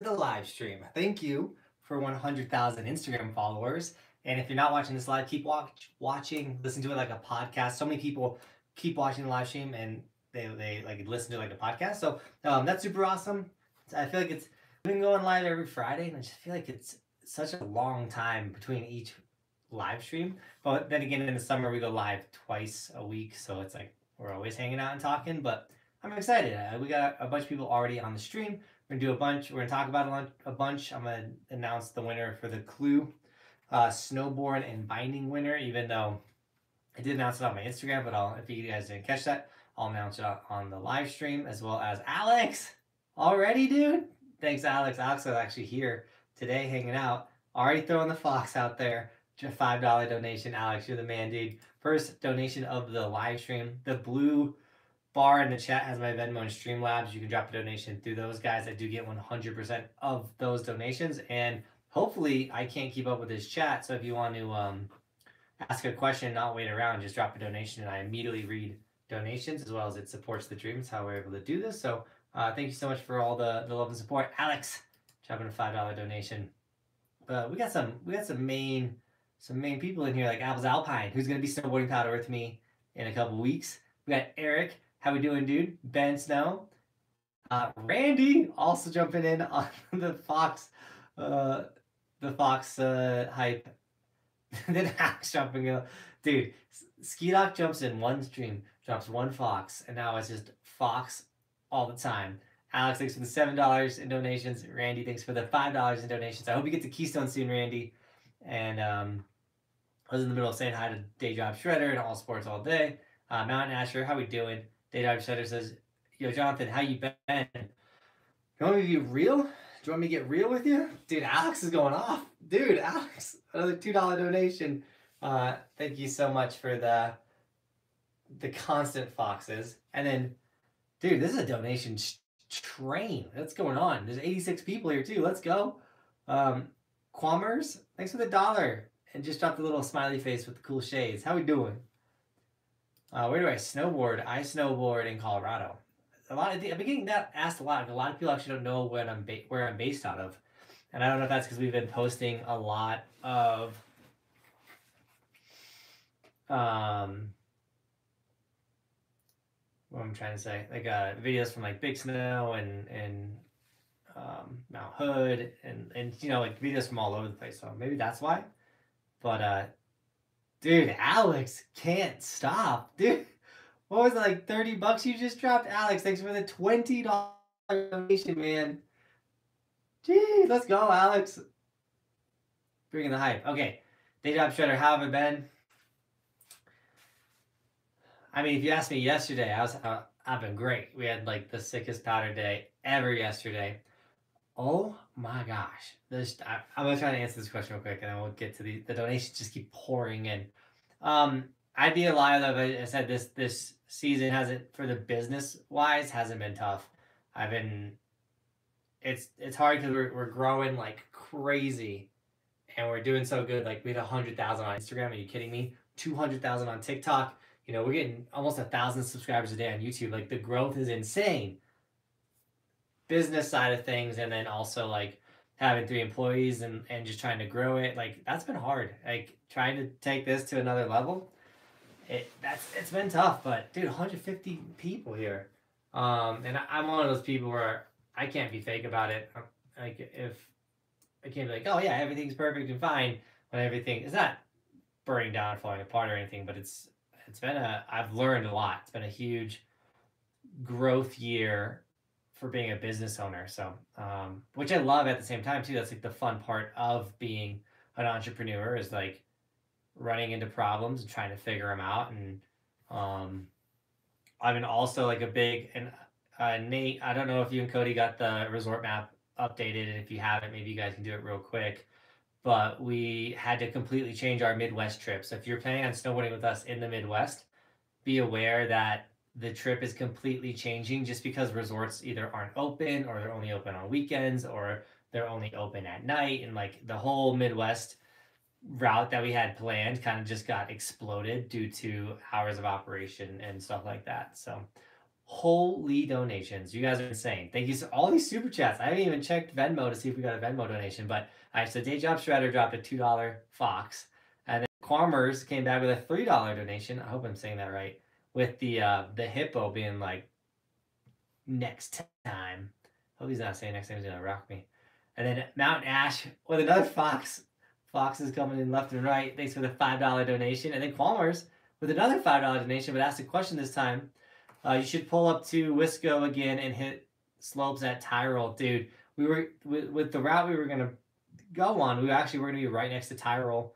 the live stream. Thank you for 100,000 Instagram followers. And if you're not watching this live, keep watch, watching, listen to it like a podcast. So many people keep watching the live stream and they, they like listen to it like a podcast. So um, that's super awesome. I feel like it's been going live every Friday, and I just feel like it's such a long time between each live stream. But then again, in the summer we go live twice a week, so it's like we're always hanging out and talking. But I'm excited. Uh, we got a bunch of people already on the stream. We're gonna do a bunch. We're gonna talk about a, bunch. I'm gonna announce the winner for the Clew uh, snowboard and binding winner, even though I did announce it on my Instagram. But I'll, if you guys didn't catch that, I'll announce it on the live stream as well as Alex. Already, dude. Thanks, Alex. Alex is actually here today, hanging out. Already throwing the fox out there. Five dollar donation, Alex. You're the man, dude. First donation of the live stream. The blue bar in the chat has my Venmo and Streamlabs. You can drop a donation through those guys. I do get 100% of those donations. And hopefully, I can't keep up with this chat. So if you want to um, ask a question, not wait around, just drop a donation. And I immediately read donations as well as it supports the dreams, how we're able to do this. So uh, thank you so much for all the, the love and support. Alex, dropping a $5 donation. But we got some we got some main some main people in here like Apples Alpine, who's gonna be snowboarding powder with me in a couple weeks. We got Eric, how we doing, dude? Ben Snow. Uh, Randy also jumping in on the Fox, uh, the Fox uh, hype. then Alex jumping in. Dude, Ski Doc jumps in one stream, drops one Fox, and now it's just Fox all the time. Alex, thanks for the seven dollars in donations. Randy, thanks for the five dollars in donations. I hope you get to Keystone soon, Randy. And um, I was in the middle of saying hi to Day Job Shredder and All Sports All Day. Uh, Mountain Asher, how we doing? Day Shredder says, Yo, Jonathan, how you been? You want me to be real? Do you want me to get real with you? Dude, Alex is going off. Dude, Alex, another $2 donation. Uh, thank you so much for the the constant foxes. And then, dude, this is a donation train. What's going on? There's 86 people here too. Let's go. Um, Quamers, thanks for the dollar. And just dropped a little smiley face with the cool shades. How we doing? Uh, where do I snowboard? I snowboard in Colorado. A lot of the, I've been getting that asked a lot. A lot of people actually don't know when I'm ba- where I'm based out of, and I don't know if that's because we've been posting a lot of um what I'm trying to say, like uh videos from like Big Snow and and um, Mount Hood and and you know like videos from all over the place. So maybe that's why. But uh Dude, Alex can't stop. Dude, what was it, like 30 bucks you just dropped? Alex, thanks for the $20 donation, man. Gee, let's go, Alex. Bringing the hype. Okay, Day Job Shredder, how have I been? I mean, if you asked me yesterday, I was uh, I've been great. We had like the sickest powder day ever yesterday. Oh my gosh. I, am going to try to answer this question real quick and I we'll get to the, the donations just keep pouring in. Um, I'd be a liar though if I said this this season hasn't for the business wise hasn't been tough. I've been it's it's hard because we're, we're growing like crazy and we're doing so good. Like we had a hundred thousand on Instagram. Are you kidding me? Two hundred thousand on TikTok. You know, we're getting almost a thousand subscribers a day on YouTube. Like the growth is insane business side of things and then also like having three employees and, and just trying to grow it like that's been hard. Like trying to take this to another level it that's it's been tough but dude 150 people here. Um and I, am one of those people where i can't be fake about it. Like if i can't be like oh yeah everything's perfect and fine when everything is not burning down falling apart or anything but it's it's been a i've learned a lot. It's been a huge growth year for being a business owner. So, um, which I love at the same time too. That's like the fun part of being an entrepreneur is like running into problems and trying to figure them out. And um, I mean, also like a big and uh, Nate. I don't know if you and Cody got the resort map updated, and if you haven't, maybe you guys can do it real quick. But we had to completely change our Midwest trip. So if you're planning on snowboarding with us in the Midwest, be aware that the trip is completely changing just because resorts either aren't open or they're only open on weekends or they're only open at night and like the whole midwest route that we had planned kind of just got exploded due to hours of operation and stuff like that so Holy donations. You guys are insane. Thank you so all these super chats. I haven't even checked Venmo to see if we got a Venmo donation. But all right, so Day Job Shredder dropped a $2 Fox. And then Quarmers came back with a $3 donation. I hope I'm saying that right. With the uh the hippo being like next time. Hope he's not saying next time he's gonna rock me. And then Mountain Ash with another Fox. Fox is coming in left and right. Thanks for the $5 donation. And then Qualmers with another $5 donation, but asked a question this time. Uh, you should pull up to Wisco again and hit slopes at Tyrol. Dude, we were with, with the route we were gonna go on, we actually were gonna be right next to Tyrol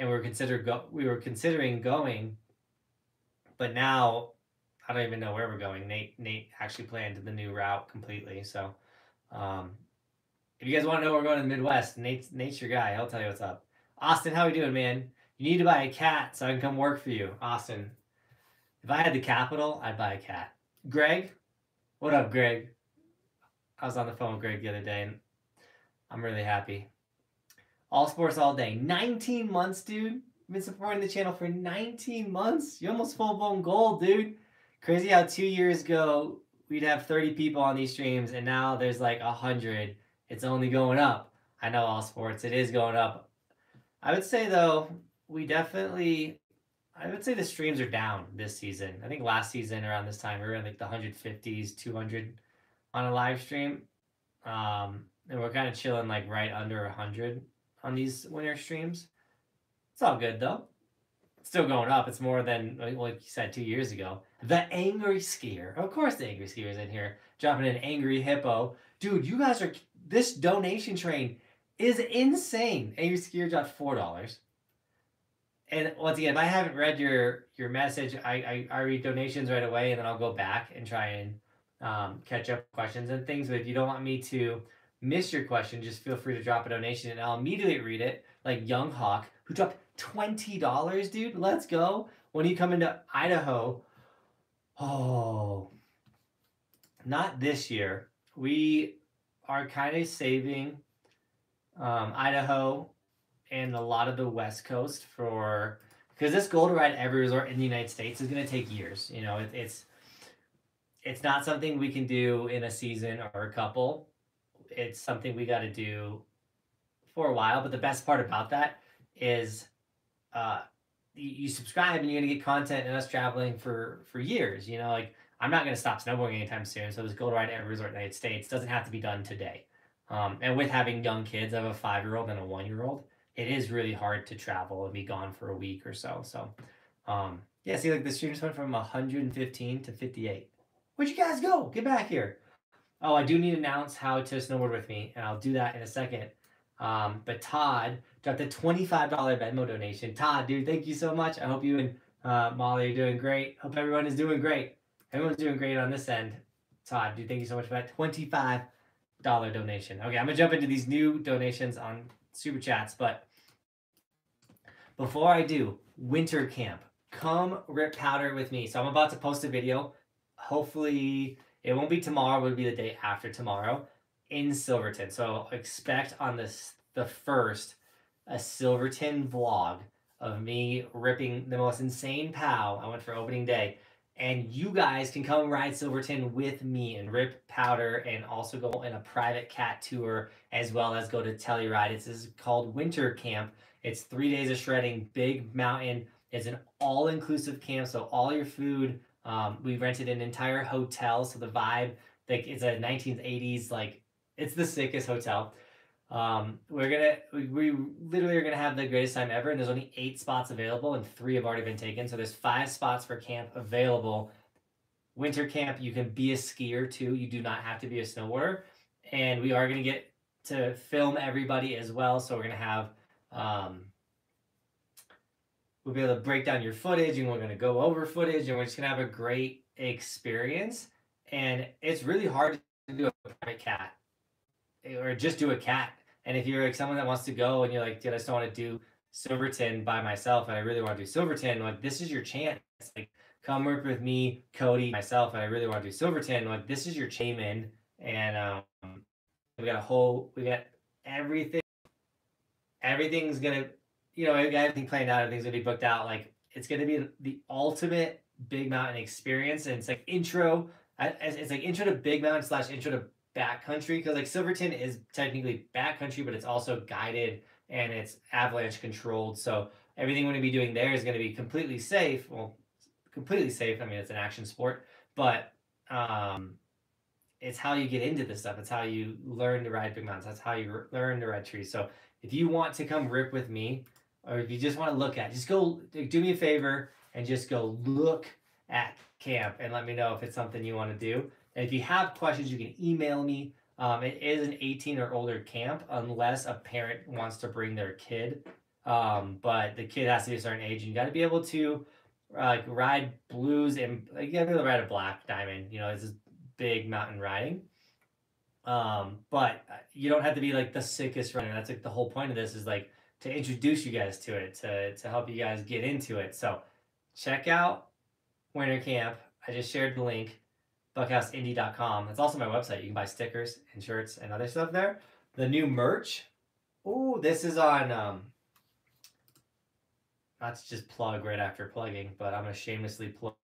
and we were consider go we were considering going, but now I don't even know where we're going. Nate Nate actually planned the new route completely. So um, if you guys want to know where we're going to the Midwest, Nate's Nate's your guy. He'll tell you what's up. Austin, how we doing, man? You need to buy a cat so I can come work for you. Austin, if I had the capital, I'd buy a cat. Greg, what up, Greg? I was on the phone with Greg the other day, and I'm really happy. All sports all day. 19 months, dude. Been supporting the channel for 19 months. You're almost full blown gold, dude. Crazy how two years ago we'd have 30 people on these streams, and now there's like 100. It's only going up. I know all sports, it is going up. I would say, though, we definitely I would say the streams are down this season. I think last season around this time we were in like the 150s, 200 on a live stream. Um, and we're kind of chilling like right under 100 on these winter streams. It's all good though. It's still going up. It's more than like you said two years ago. The angry skier. Of course the angry skier is in here. Dropping an angry hippo. Dude, you guys are this donation train is insane. Angry skier dropped four dollars and once again, if I haven't read your your message, I, I, I read donations right away, and then I'll go back and try and um, catch up questions and things. But if you don't want me to miss your question, just feel free to drop a donation, and I'll immediately read it. Like Young Hawk, who dropped twenty dollars, dude. Let's go. When you come into Idaho, oh, not this year. We are kind of saving um, Idaho and a lot of the West Coast for because this gold ride every resort in the United States is going to take years. You know, it, it's it's not something we can do in a season or a couple. It's something we got to do for a while. But the best part about that is, uh, you, you subscribe and you're gonna get content and us traveling for for years. You know, like I'm not gonna stop snowboarding anytime soon. So this gold ride at every resort in the United States doesn't have to be done today. Um, and with having young kids, I have a five year old and a one year old it is really hard to travel and be gone for a week or so. So, um, yeah, see, like the streams went from 115 to 58. Where'd you guys go? Get back here. Oh, I do need to announce how to snowboard with me, and I'll do that in a second. Um, but Todd dropped a $25 Venmo donation. Todd, dude, thank you so much. I hope you and uh, Molly are doing great. Hope everyone is doing great. Everyone's doing great on this end. Todd, dude, thank you so much for that $25 donation. Okay, I'm going to jump into these new donations on super chats. But before I do, winter camp. Come rip powder with me. So I'm about to post a video. Hopefully, it won't be tomorrow, it will be the day after tomorrow in Silverton. So expect on this the first a Silverton vlog of me ripping the most insane POW. I went for opening day and you guys can come ride Silverton with me and rip powder and also go in a private cat tour as well as go to Telluride. It's is called Winter Camp. It's three days of shredding, big mountain. It's an all-inclusive camp, so all your food. Um, we rented an entire hotel, so the vibe like it's a 1980s like it's the sickest hotel. Um, we're gonna we, we literally are gonna have the greatest time ever, and there's only eight spots available, and three have already been taken. So there's five spots for camp available. Winter camp, you can be a skier too. You do not have to be a snowboarder, and we are gonna get to film everybody as well. So we're gonna have um, we'll be able to break down your footage, and we're gonna go over footage, and we're just gonna have a great experience. And it's really hard to do a private cat or just do a cat and if you're like someone that wants to go and you're like, dude, I just don't want to do Silverton by myself and I really want to do Silverton, like this is your chance. Like come work with me, Cody, myself, and I really want to do Silverton. Like this is your chain in. and um we got a whole we got everything everything's gonna you know, we got everything planned out, everything's gonna be booked out. Like it's gonna be the ultimate big mountain experience and it's like intro I, it's like intro to Big Mountain slash intro to backcountry because like Silverton is technically backcountry, but it's also guided and it's avalanche controlled. So everything we're going to be doing there is going to be completely safe. Well, completely safe. I mean, it's an action sport, but um, it's how you get into this stuff. It's how you learn to ride big mountains. That's how you learn to ride trees. So if you want to come rip with me, or if you just want to look at, just go do me a favor and just go look at camp and let me know if it's something you want to do. And if you have questions, you can email me. Um, it is an 18 or older camp unless a parent wants to bring their kid. Um, but the kid has to be a certain age. And you got to be able to uh, ride blues and you got to be able to ride a black diamond. You know, it's big mountain riding. Um, but uh, you don't have to be like the sickest runner. That's like the whole point of this is like to introduce you guys to it, to to help you guys get into it. So check out winter camp. I just shared the link, buckhouseindy.com. It's also my website. You can buy stickers and shirts and other stuff there. The new merch. Oh, this is on um not to just plug right after plugging, but I'm gonna shamelessly plug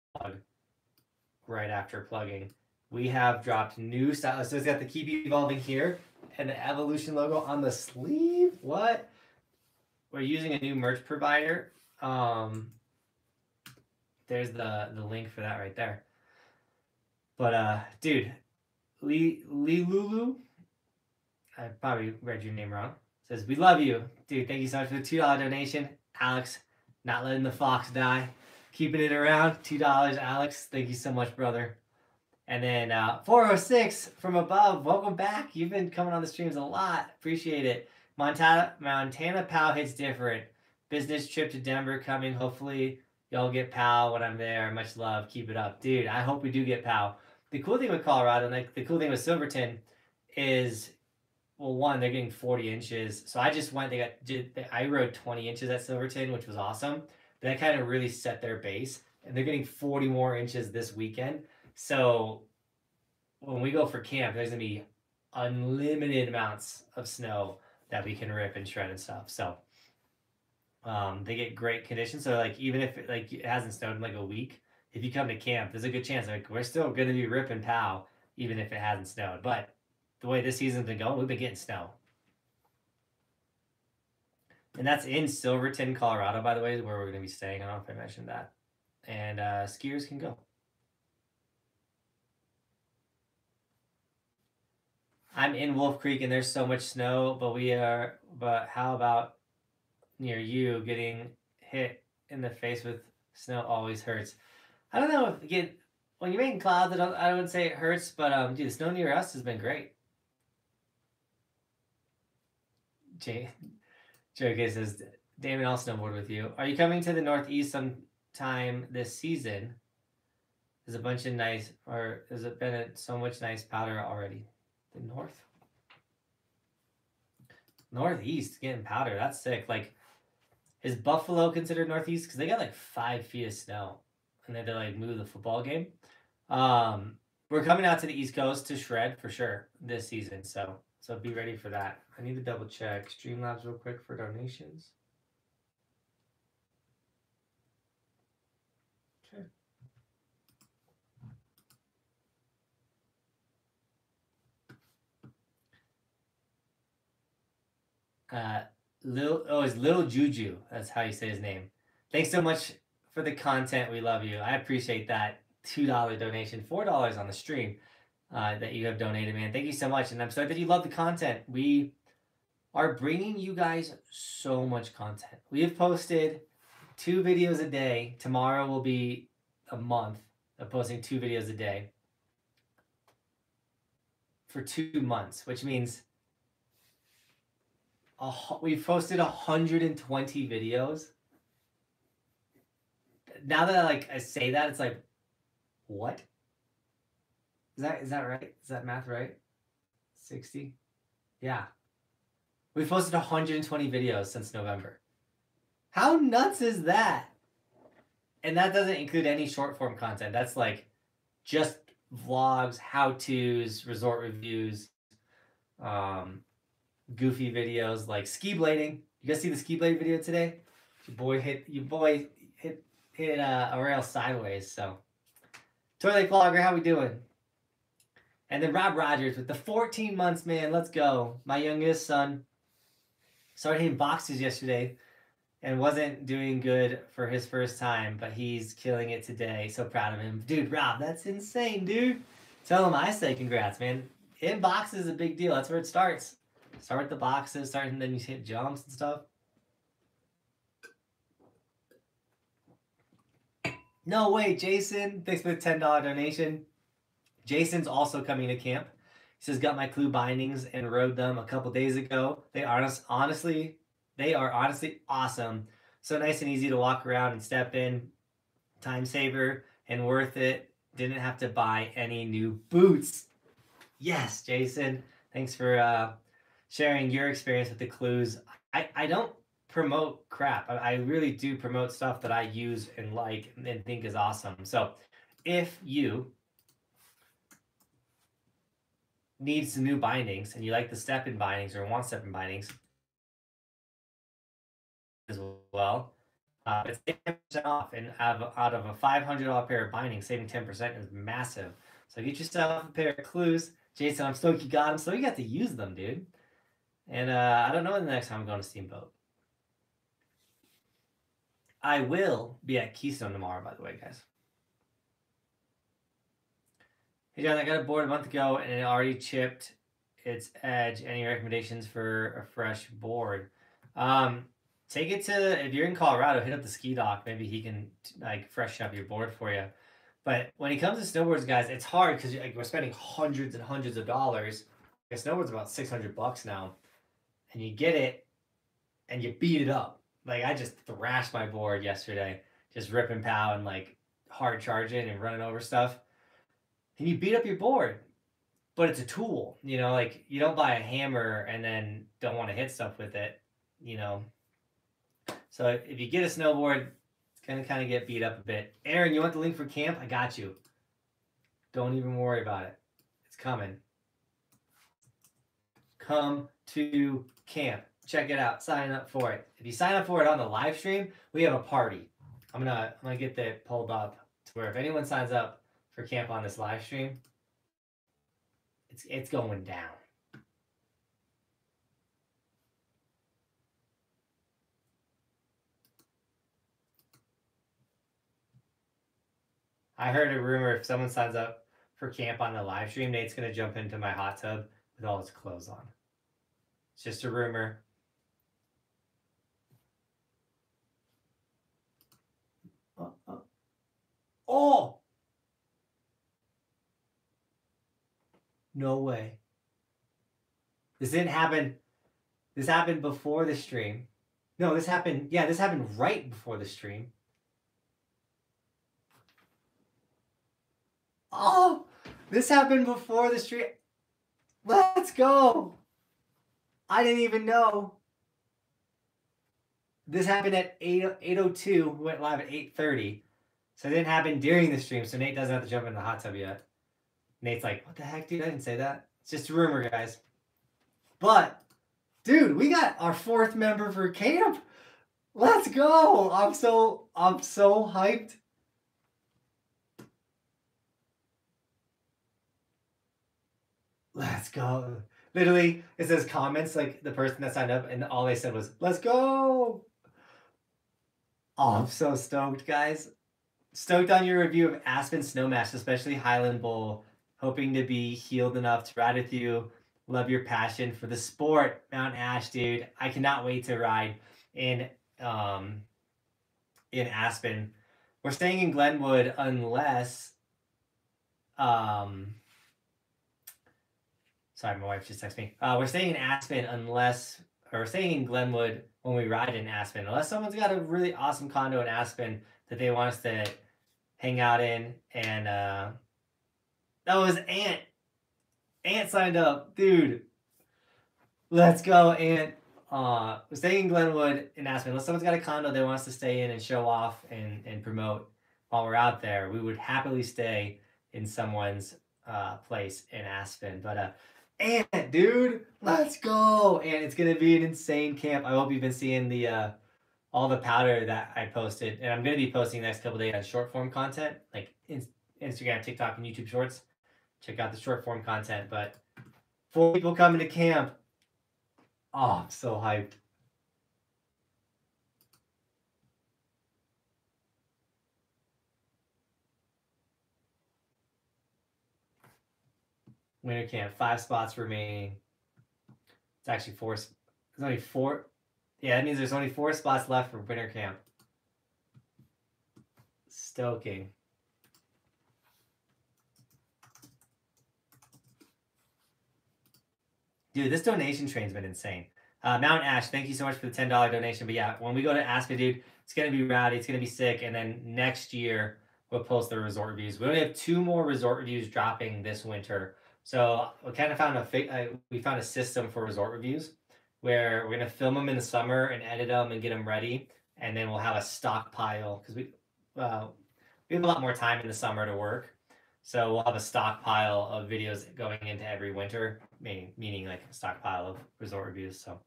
right after plugging. We have dropped new style. So it's got the keep evolving here and the evolution logo on the sleeve. What? We're using a new merch provider. Um, there's the the link for that right there. But uh, dude, Lee Lee Lulu, I probably read your name wrong. Says we love you, dude. Thank you so much for the two dollar donation, Alex. Not letting the fox die, keeping it around. Two dollars, Alex. Thank you so much, brother. And then uh, 406 from above. Welcome back. You've been coming on the streams a lot. Appreciate it. Montana Montana POW hits different. Business trip to Denver coming. Hopefully y'all get POW when I'm there. Much love. Keep it up, dude. I hope we do get POW. The cool thing with Colorado, and like the cool thing with Silverton, is well, one they're getting 40 inches. So I just went. They got. Did, I rode 20 inches at Silverton, which was awesome. That kind of really set their base, and they're getting 40 more inches this weekend. So when we go for camp, there's gonna be unlimited amounts of snow that we can rip and shred and stuff. So um, they get great conditions. So like even if it, like it hasn't snowed in like a week, if you come to camp, there's a good chance like we're still gonna be ripping pow even if it hasn't snowed. But the way this season's been going, we've been getting snow. And that's in Silverton, Colorado, by the way, where we're gonna be staying. I don't know if I mentioned that. And uh, skiers can go. I'm in Wolf Creek and there's so much snow, but we are. But how about near you getting hit in the face with snow always hurts. I don't know if again when you're making clouds, I don't I wouldn't say it hurts, but um, dude, the snow near us has been great. Jay, Joe says, Damon, I'll snowboard with you. Are you coming to the Northeast sometime this season? There's a bunch of nice, or there's been a, so much nice powder already. The North? Northeast getting powder. That's sick. Like, is Buffalo considered Northeast? Because they got like five feet of snow, and they like move the football game. Um, we're coming out to the East Coast to shred for sure this season. So so be ready for that. I need to double check Streamlabs real quick for donations. Uh, Lil, oh, it's Little Juju. That's how you say his name. Thanks so much for the content. We love you. I appreciate that $2 donation, $4 on the stream uh, that you have donated, man. Thank you so much. And I'm sorry that you love the content. We are bringing you guys so much content. We have posted two videos a day. Tomorrow will be a month of posting two videos a day for two months, which means we've posted 120 videos. Now that I, like I say that, it's like, what? Is that is that right? Is that math right? 60? Yeah. We've posted 120 videos since November. How nuts is that? And that doesn't include any short form content. That's like just vlogs, how to's, resort reviews, um, goofy videos like ski blading. You guys see the ski blade video today? Your boy hit your boy hit hit uh, a rail sideways. So toilet clogger, how we doing? And then Rob Rogers with the 14 months, man. Let's go. My youngest son started hitting boxes yesterday and wasn't doing good for his first time, but he's killing it today. So proud of him. Dude, Rob, that's insane, dude. Tell him I say congrats, man. In boxes is a big deal. That's where it starts. Start with the boxes, start and then you hit jumps and stuff. No way, Jason. Thanks for the $10 donation. Jason's also coming to camp. He says, got my Clew bindings and rode them a couple days ago. They are honestly, they are honestly awesome. So nice and easy to walk around and step in. Time saver and worth it. Didn't have to buy any new boots. Yes, Jason. Thanks for uh, sharing your experience with the Clews. I, I don't promote crap. I, I really do promote stuff that I use and like and think is awesome. So if you need some new bindings and you like the step in bindings or want step in bindings as well, uh, it's 10% off. And out of, a $500 pair of bindings, saving 10% is massive. So get yourself a pair of Clews. Jason, I'm stoked you got them. So you got to use them, dude. And uh, I don't know when the next time I'm going to Steamboat. I will be at Keystone tomorrow, by the way, guys. Hey, John, I got a board a month ago and it already chipped its edge. Any recommendations for a fresh board? Um, take it to, if you're in Colorado, hit up the ski dock. Maybe he can like freshen up your board for you. But when it comes to snowboards, guys, it's hard because like, we're spending hundreds and hundreds of dollars. A snowboard's about 600 bucks now. And you get it and you beat it up like I just thrashed my board yesterday, just ripping pow and like hard charging and running over stuff. And you beat up your board, but it's a tool, you know, like you don't buy a hammer and then don't want to hit stuff with it, you know. So if you get a snowboard, it's gonna kind of get beat up a bit. Aaron, you want the link for camp? I got you. Don't even worry about it. It's coming. Come to camp check it out. Sign up for it. If you sign up for it on the live stream, we have a party. I'm gonna I'm gonna get that pulled up to where if anyone signs up for camp on this live stream, it's it's going down. I heard a rumor if someone signs up for camp on the live stream, Nate's gonna jump into my hot tub with all his clothes on. It's just a rumor. Oh! No way. This didn't happen. This happened before the stream. No, this happened. Yeah, this happened right before the stream. Oh, this happened before the stream. Let's go. I didn't even know. This happened at 8, 802. We went live at 830. So it didn't happen during the stream, so Nate doesn't have to jump in the hot tub yet. Nate's like, what the heck, dude? I didn't say that. It's just a rumor, guys. But, dude, we got our fourth member for camp. Let's go. I'm so I'm so hyped. Let's go. Literally, it says comments like the person that signed up, and all they said was, let's go. Oh, I'm so stoked, guys. Stoked on your review of Aspen Snowmass, especially Highland Bowl. Hoping to be healed enough to ride with you. Love your passion for the sport, Mount Ash, dude. I cannot wait to ride in um in Aspen. We're staying in Glenwood unless um sorry, my wife just texted me. Uh, we're staying in Aspen unless or we're staying in Glenwood when we ride in Aspen. Unless someone's got a really awesome condo in Aspen that they want us to hang out in, and uh, that was Ant. Ant signed up, dude. Let's go, Ant. Uh, staying in Glenwood and in Aspen. Unless someone's got a condo they want us to stay in and show off and, and promote while we're out there, we would happily stay in someone's uh, place in Aspen. But uh, Ant, dude, let's go! And it's gonna be an insane camp. I hope you've been seeing the uh, all the powder that I posted, and I'm going to be posting the next couple days on short form content like in, Instagram, TikTok, and YouTube Shorts. check out the short form content. But four people coming to camp. Oh, I'm so hyped. Winter camp, five spots remaining. It's actually four. There's only four. Yeah, that means there's only four spots left for winter camp. Stoking. Dude, this donation train's been insane. Uh, Mount Ash, thank you so much for the $10 donation. But yeah, when we go to Ask a Dude, it's going to be rowdy. It's going to be sick. And then next year, we'll post the resort reviews. We only have two more resort reviews dropping this winter. So we kind of found a uh, we found a system for resort reviews where we're gonna film them in the summer and edit them and get them ready, and then we'll have a stockpile because we uh, we have a lot more time in the summer to work, so we'll have a stockpile of videos going into every winter, meaning meaning like a stockpile of resort reviews. So,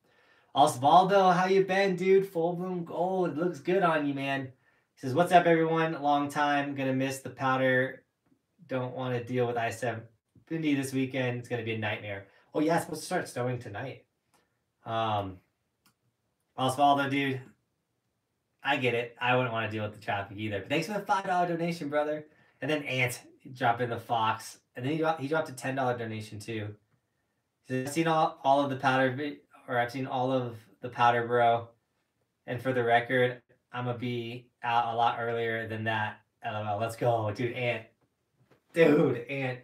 Osvaldo, how you been, dude? Full bloom gold, it looks good on you, man. He says, "What's up, everyone? Long time, gonna miss the powder. Don't want to deal with I seven windy this weekend. It's to be a nightmare. Oh, yeah, it's supposed to start snowing tonight. Um, Osvaldo, dude, I get it. I wouldn't want to deal with the traffic either. But thanks for the $5 donation, brother. And then Ant dropping the Fox. And then he dropped, he dropped a $10 donation too. I've seen all, all of the powder, or I've seen all of the powder, bro. And for the record, I'm going to be out a lot earlier than that. LOL. Let's go, dude. Ant. Dude, Ant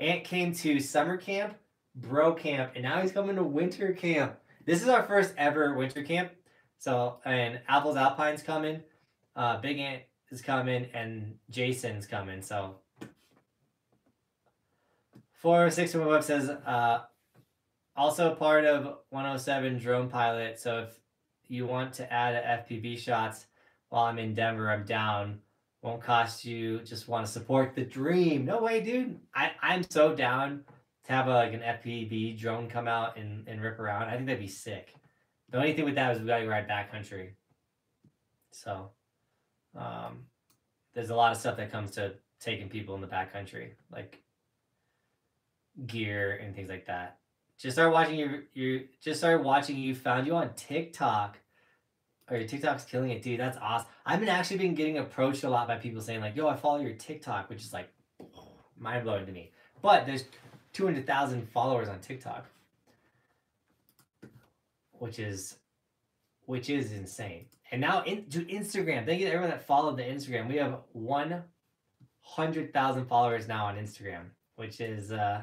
Ant came to summer camp, bro camp, and now he's coming to winter camp. This is our first ever winter camp. So, and Apples Alpine's coming, uh, Big Ant is coming, and Jason's coming. So, 406 from web says, uh, also part of 107 drone pilot. So, if you want to add FPV shots while I'm in Denver, I'm down won't cost you. Just want to support the dream. No way, dude. I I'm so down have a, like an FPV drone come out and and rip around. I think that'd be sick. The only thing with that is we gotta ride backcountry. So, um, there's a lot of stuff that comes to taking people in the backcountry, like gear and things like that. Just started watching you. You just started watching you. Found you on TikTok or your TikTok's killing it, dude. That's awesome. I've been actually been getting approached a lot by people saying like, "Yo, I follow your TikTok," which is like mind blowing to me. But there's two hundred thousand followers on TikTok, which is which is insane. And now to Instagram. Thank you to everyone that followed the Instagram. We have one hundred thousand followers now on Instagram, which is uh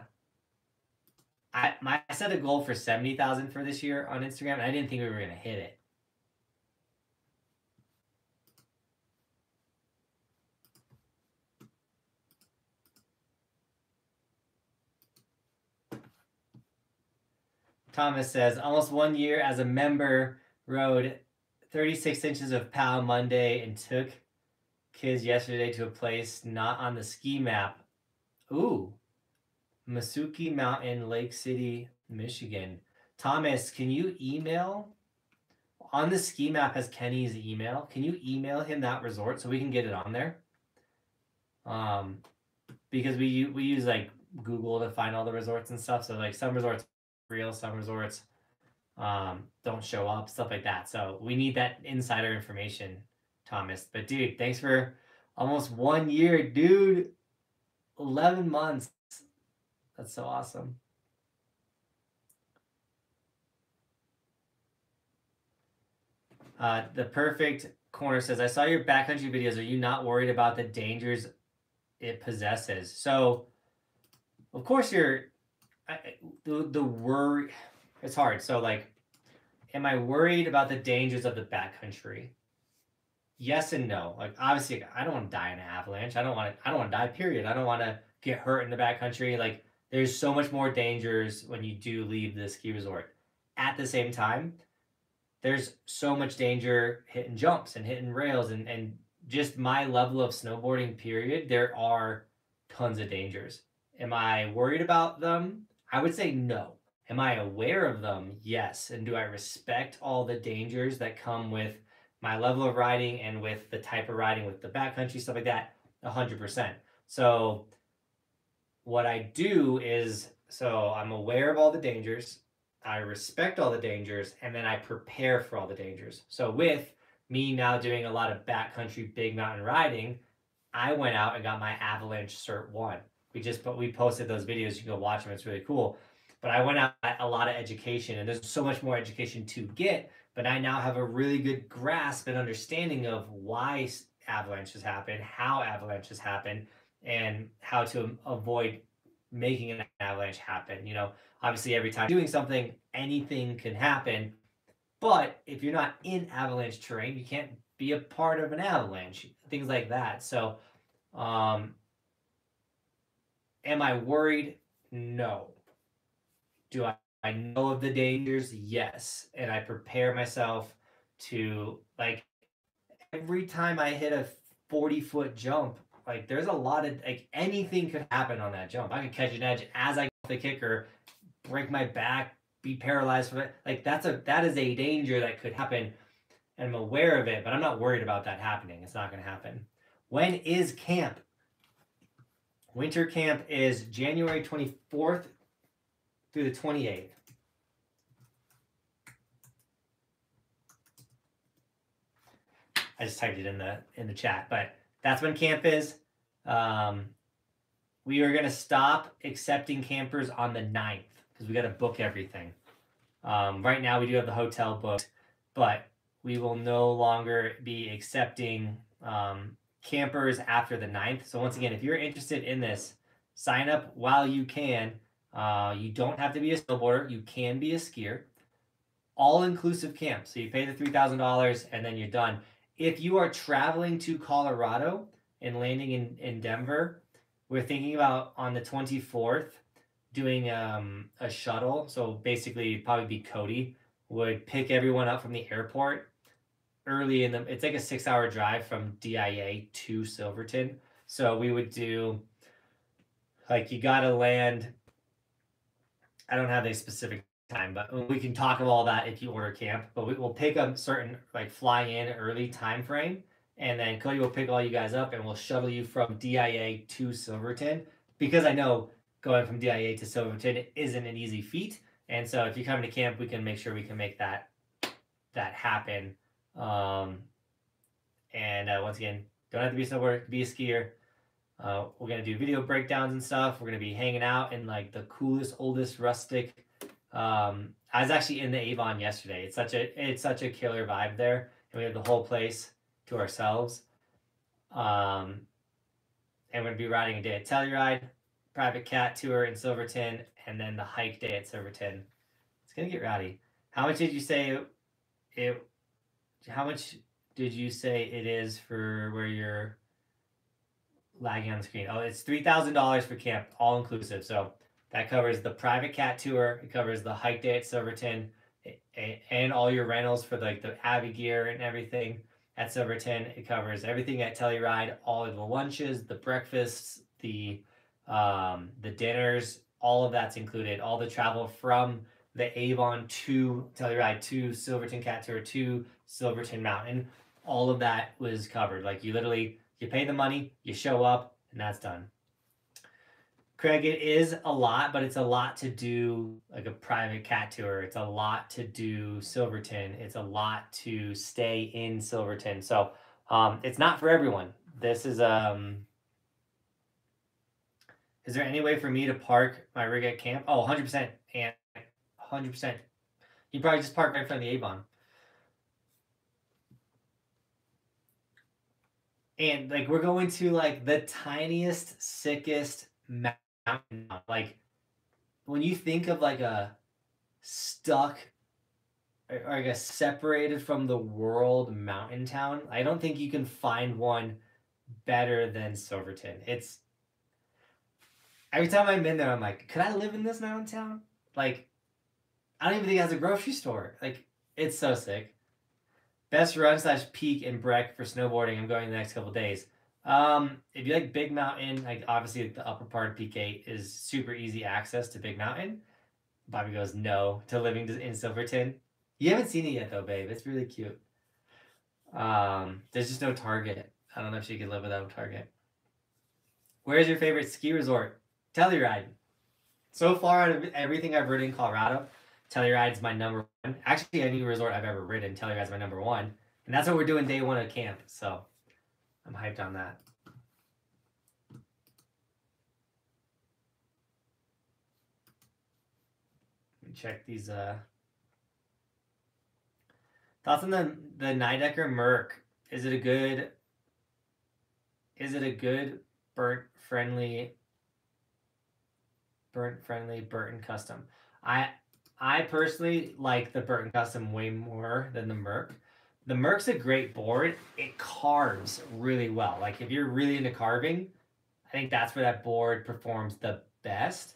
I my I set a goal for seventy thousand for this year on Instagram, I didn't think we were gonna hit it. Thomas says, almost one year as a member, rode 36 inches of POW Monday and took kids yesterday to a place not on the ski map. Ooh, Missaukee Mountain, Lake City, Michigan. Thomas, can you email? On the ski map has Kenny's email. Can you email him that resort so we can get it on there? Um, because we we use like Google to find all the resorts and stuff. So like some resorts real, some resorts um, don't show up, stuff like that. So we need that insider information, Thomas. But dude, thanks for almost one year, dude. 11 months. That's so awesome. Uh, the perfect corner says, I saw your backcountry videos. Are you not worried about the dangers it possesses? So, of course, you're The the worry it's hard. So like, am I worried about the dangers of the backcountry? Yes and no. Like obviously, I don't want to die in an avalanche. I don't want to. I don't want to die. Period. I don't want to get hurt in the backcountry. Like there's so much more dangers when you do leave the ski resort. At the same time, there's so much danger hitting jumps and hitting rails and and just my level of snowboarding. Period. There are tons of dangers. Am I worried about them? I would say no. Am I aware of them? Yes. And do I respect all the dangers that come with my level of riding and with the type of riding with the backcountry stuff like that? 100%. So what I do is so I'm aware of all the dangers, I respect all the dangers, and then I prepare for all the dangers. So with me now doing a lot of backcountry big mountain riding, I went out and got my avalanche cert one. We just but we posted those videos. You can go watch them. It's really cool. But I went out a lot of education, and there's so much more education to get. But I now have a really good grasp and understanding of why avalanches happen, how avalanches happen, and how to avoid making an avalanche happen. You know, obviously, every time doing something, anything can happen. But if you're not in avalanche terrain, you can't be a part of an avalanche, things like that. So, um, am I worried? No. Do I, I know of the dangers? Yes. And I prepare myself to, like, every time I hit a 40 foot jump, like, there's a lot of, like, anything could happen on that jump. I could catch an edge as I get the kicker, break my back, be paralyzed from it. Like, that's a, that is a danger that could happen and I'm aware of it, but I'm not worried about that happening. It's not going to happen. When is camp? Winter camp is January 24th through the 28th. I just typed it in the in the chat, but that's when camp is. Um, we are going to stop accepting campers on the 9th because we got to book everything. Um, right now, we do have the hotel booked, but we will no longer be accepting um, campers after the 9th. So once again, if you're interested in this, sign up while you can. Uh, you don't have to be a snowboarder. You can be a skier. All-inclusive camp. So you pay the $3,000 and then you're done. If you are traveling to Colorado and landing in, in Denver, we're thinking about on the 24th doing um, a shuttle. So basically, probably be Cody would pick everyone up from the airport early in the it's like a six hour drive from DIA to Silverton. So we would do like you gotta land. I don't have a specific time, but we can talk about all that if you order camp. But we will pick a certain like fly in early time frame, and then Cody will pick all you guys up, and we'll shuttle you from DIA to Silverton because I know going from DIA to Silverton isn't an easy feat. And so if you come to camp, we can make sure we can make that that happen um, and uh, once again, don't have to be somewhere, be a skier. Uh, we're gonna do video breakdowns and stuff. We're gonna be hanging out in like the coolest, oldest rustic. Um, I was actually in the Avon yesterday. It's such a it's such a killer vibe there, and we have the whole place to ourselves. Um, and we're gonna be riding a day at Telluride, private cat tour in Silverton, and then the hike day at Silverton. It's gonna get rowdy. How much did you say it how much did you say it is for where you're lagging on the screen? Oh, it's three thousand dollars for camp, all inclusive. So that covers the private cat tour. It covers the hike day at Silverton, and all your rentals for like the Avi gear and everything at Silverton. It covers everything at Telluride, all of the lunches, the breakfasts, the um, the dinners. All of that's included. All the travel from the Avon to Telluride to Silverton Cat Tour to Silverton Mountain. All of that was covered. Like you literally you pay the money, you show up, and that's done. Craig, it is a lot, but it's a lot to do like a private cat tour. It's a lot to do Silverton. It's a lot to stay in Silverton. So um, it's not for everyone. This is um. Is there any way for me to park my rig at camp? Oh, 100% and 100%. You probably just park right in front of the Avon. And like we're going to like the tiniest, sickest mountain. Like when you think of like a stuck or, like a separated from the world mountain town, I don't think you can find one better than Silverton. It's every time I'm in there, I'm like, could I live in this mountain town? Like I don't even think it has a grocery store. Like, it's so sick. Best run slash peak in Breck for snowboarding. I'm going the next couple days. Um, if you like Big Mountain, like obviously the upper part of Peak 8 is super easy access to Big Mountain. Bobby goes no to living in Silverton. You haven't seen it yet though, babe. It's really cute. Um, there's just no Target. I don't know if she could live without a Target. Where's your favorite ski resort? Telluride. So far, out of everything I've ridden in Colorado, Telluride's my number one. Actually, any resort I've ever ridden, Telluride's my number one. And that's what we're doing day one of camp. So I'm hyped on that. Let me check these uh thoughts on the the Nidecker Merc. Is it a good is it a good burnt friendly burnt friendly Burton custom? I I personally like the Burton custom way more than the Merc. The Merc's a great board. It carves really well. Like if you're really into carving, I think that's where that board performs the best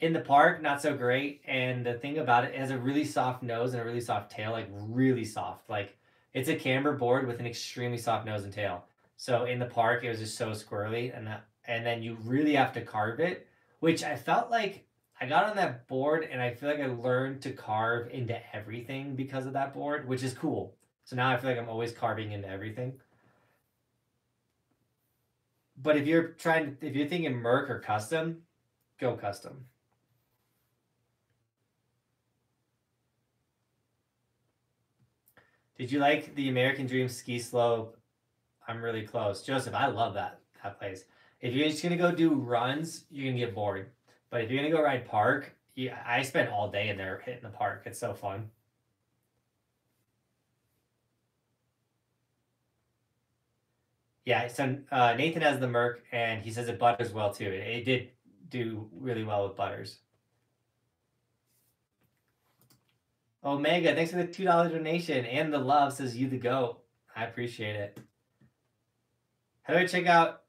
in the park, not so great. And the thing about it, it has a really soft nose and a really soft tail, like really soft. Like it's a camber board with an extremely soft nose and tail. So in the park, it was just so squirrely, and that, and then you really have to carve it, which I felt like I got on that board, and I feel like I learned to carve into everything because of that board, which is cool. So now I feel like I'm always carving into everything. But if you're trying, if you're thinking Merc or custom, go custom. Did you like the American Dream ski slope? I'm really close. Joseph, I love that that place. If you're just gonna go do runs, you're gonna get bored. But if you're gonna go ride park, yeah, I spent all day in there hitting the park. It's so fun. Yeah, so uh, Nathan has the Merc, and he says it butters well too. It, it did do really well with butters. Omega, thanks for the two dollar donation and the love. Says you the goat. I appreciate it. How do I check out?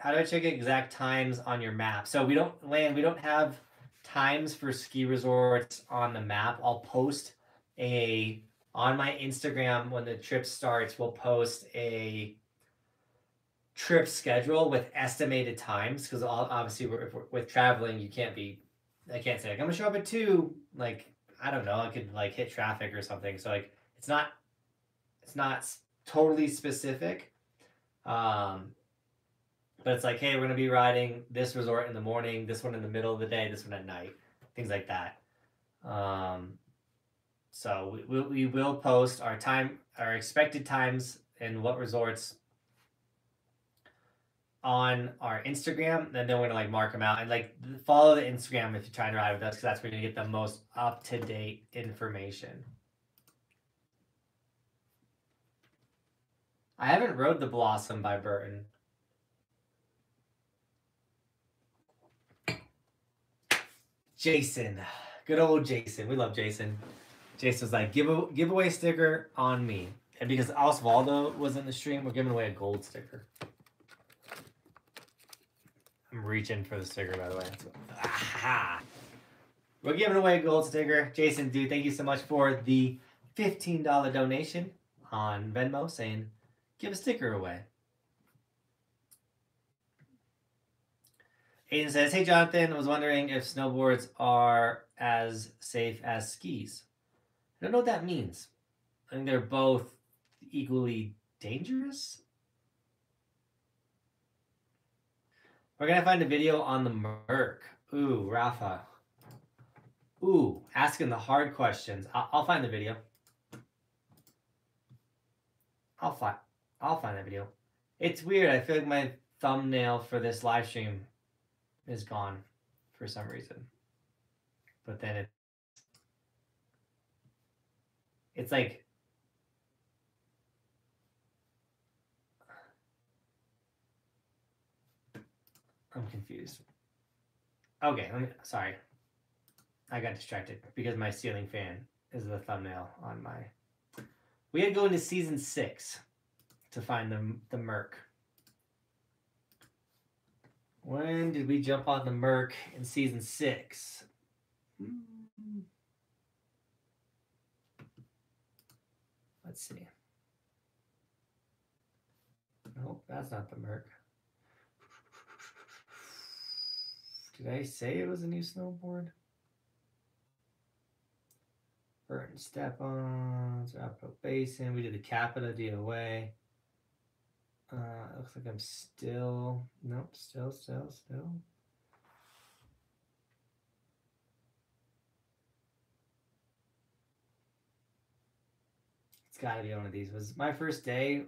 How do I check exact times on your map? So we don't land. We don't have times for ski resorts on the map. I'll post a on my Instagram when the trip starts. We'll post a trip schedule with estimated times because obviously we're, we're, with traveling you can't be. I can't say like I'm gonna show up at two. Like I don't know, I could like hit traffic or something. So like it's not it's not totally specific. Um but it's like, hey, we're gonna be riding this resort in the morning, this one in the middle of the day, this one at night, things like that. Um, so we, we, we will post our time, our expected times, and what resorts on our Instagram, and then we're gonna like mark them out and like follow the Instagram if you're trying to ride with us because that's where you're gonna get the most up to date information. I haven't rode the Blossom by Burton. Jason, good old Jason. We love Jason. Jason was like, give a giveaway sticker on me, and because Osvaldo was in the stream, we're giving away a gold sticker. I'm reaching for the sticker, by the way. Aha! We're giving away a gold sticker. Jason, dude, thank you so much for the $15 donation on Venmo saying, give a sticker away. Aiden says, Hey, Johnathan, I was wondering if snowboards are as safe as skis. I don't know what that means. I think they're both equally dangerous. We're gonna find a video on the Merc. Ooh, Rafa. Ooh, asking the hard questions. I'll, I'll find the video. I'll find. I'll find that video. It's weird. I feel like my thumbnail for this live stream is gone for some reason. But then it. It's like I'm confused. Okay, me. Sorry, I got distracted because my ceiling fan is the thumbnail on my. We had to go into season six to find the the Merc. When did we jump on the Merc in season six? Hmm. Let's see. Nope, that's not the Merc. Did I say it was a new snowboard? Burton Step-ons, Arapahoe Basin. We did the Capita DOA. Uh, it looks like I'm still, nope, still, still, still. It's got to be one of these. It was my first day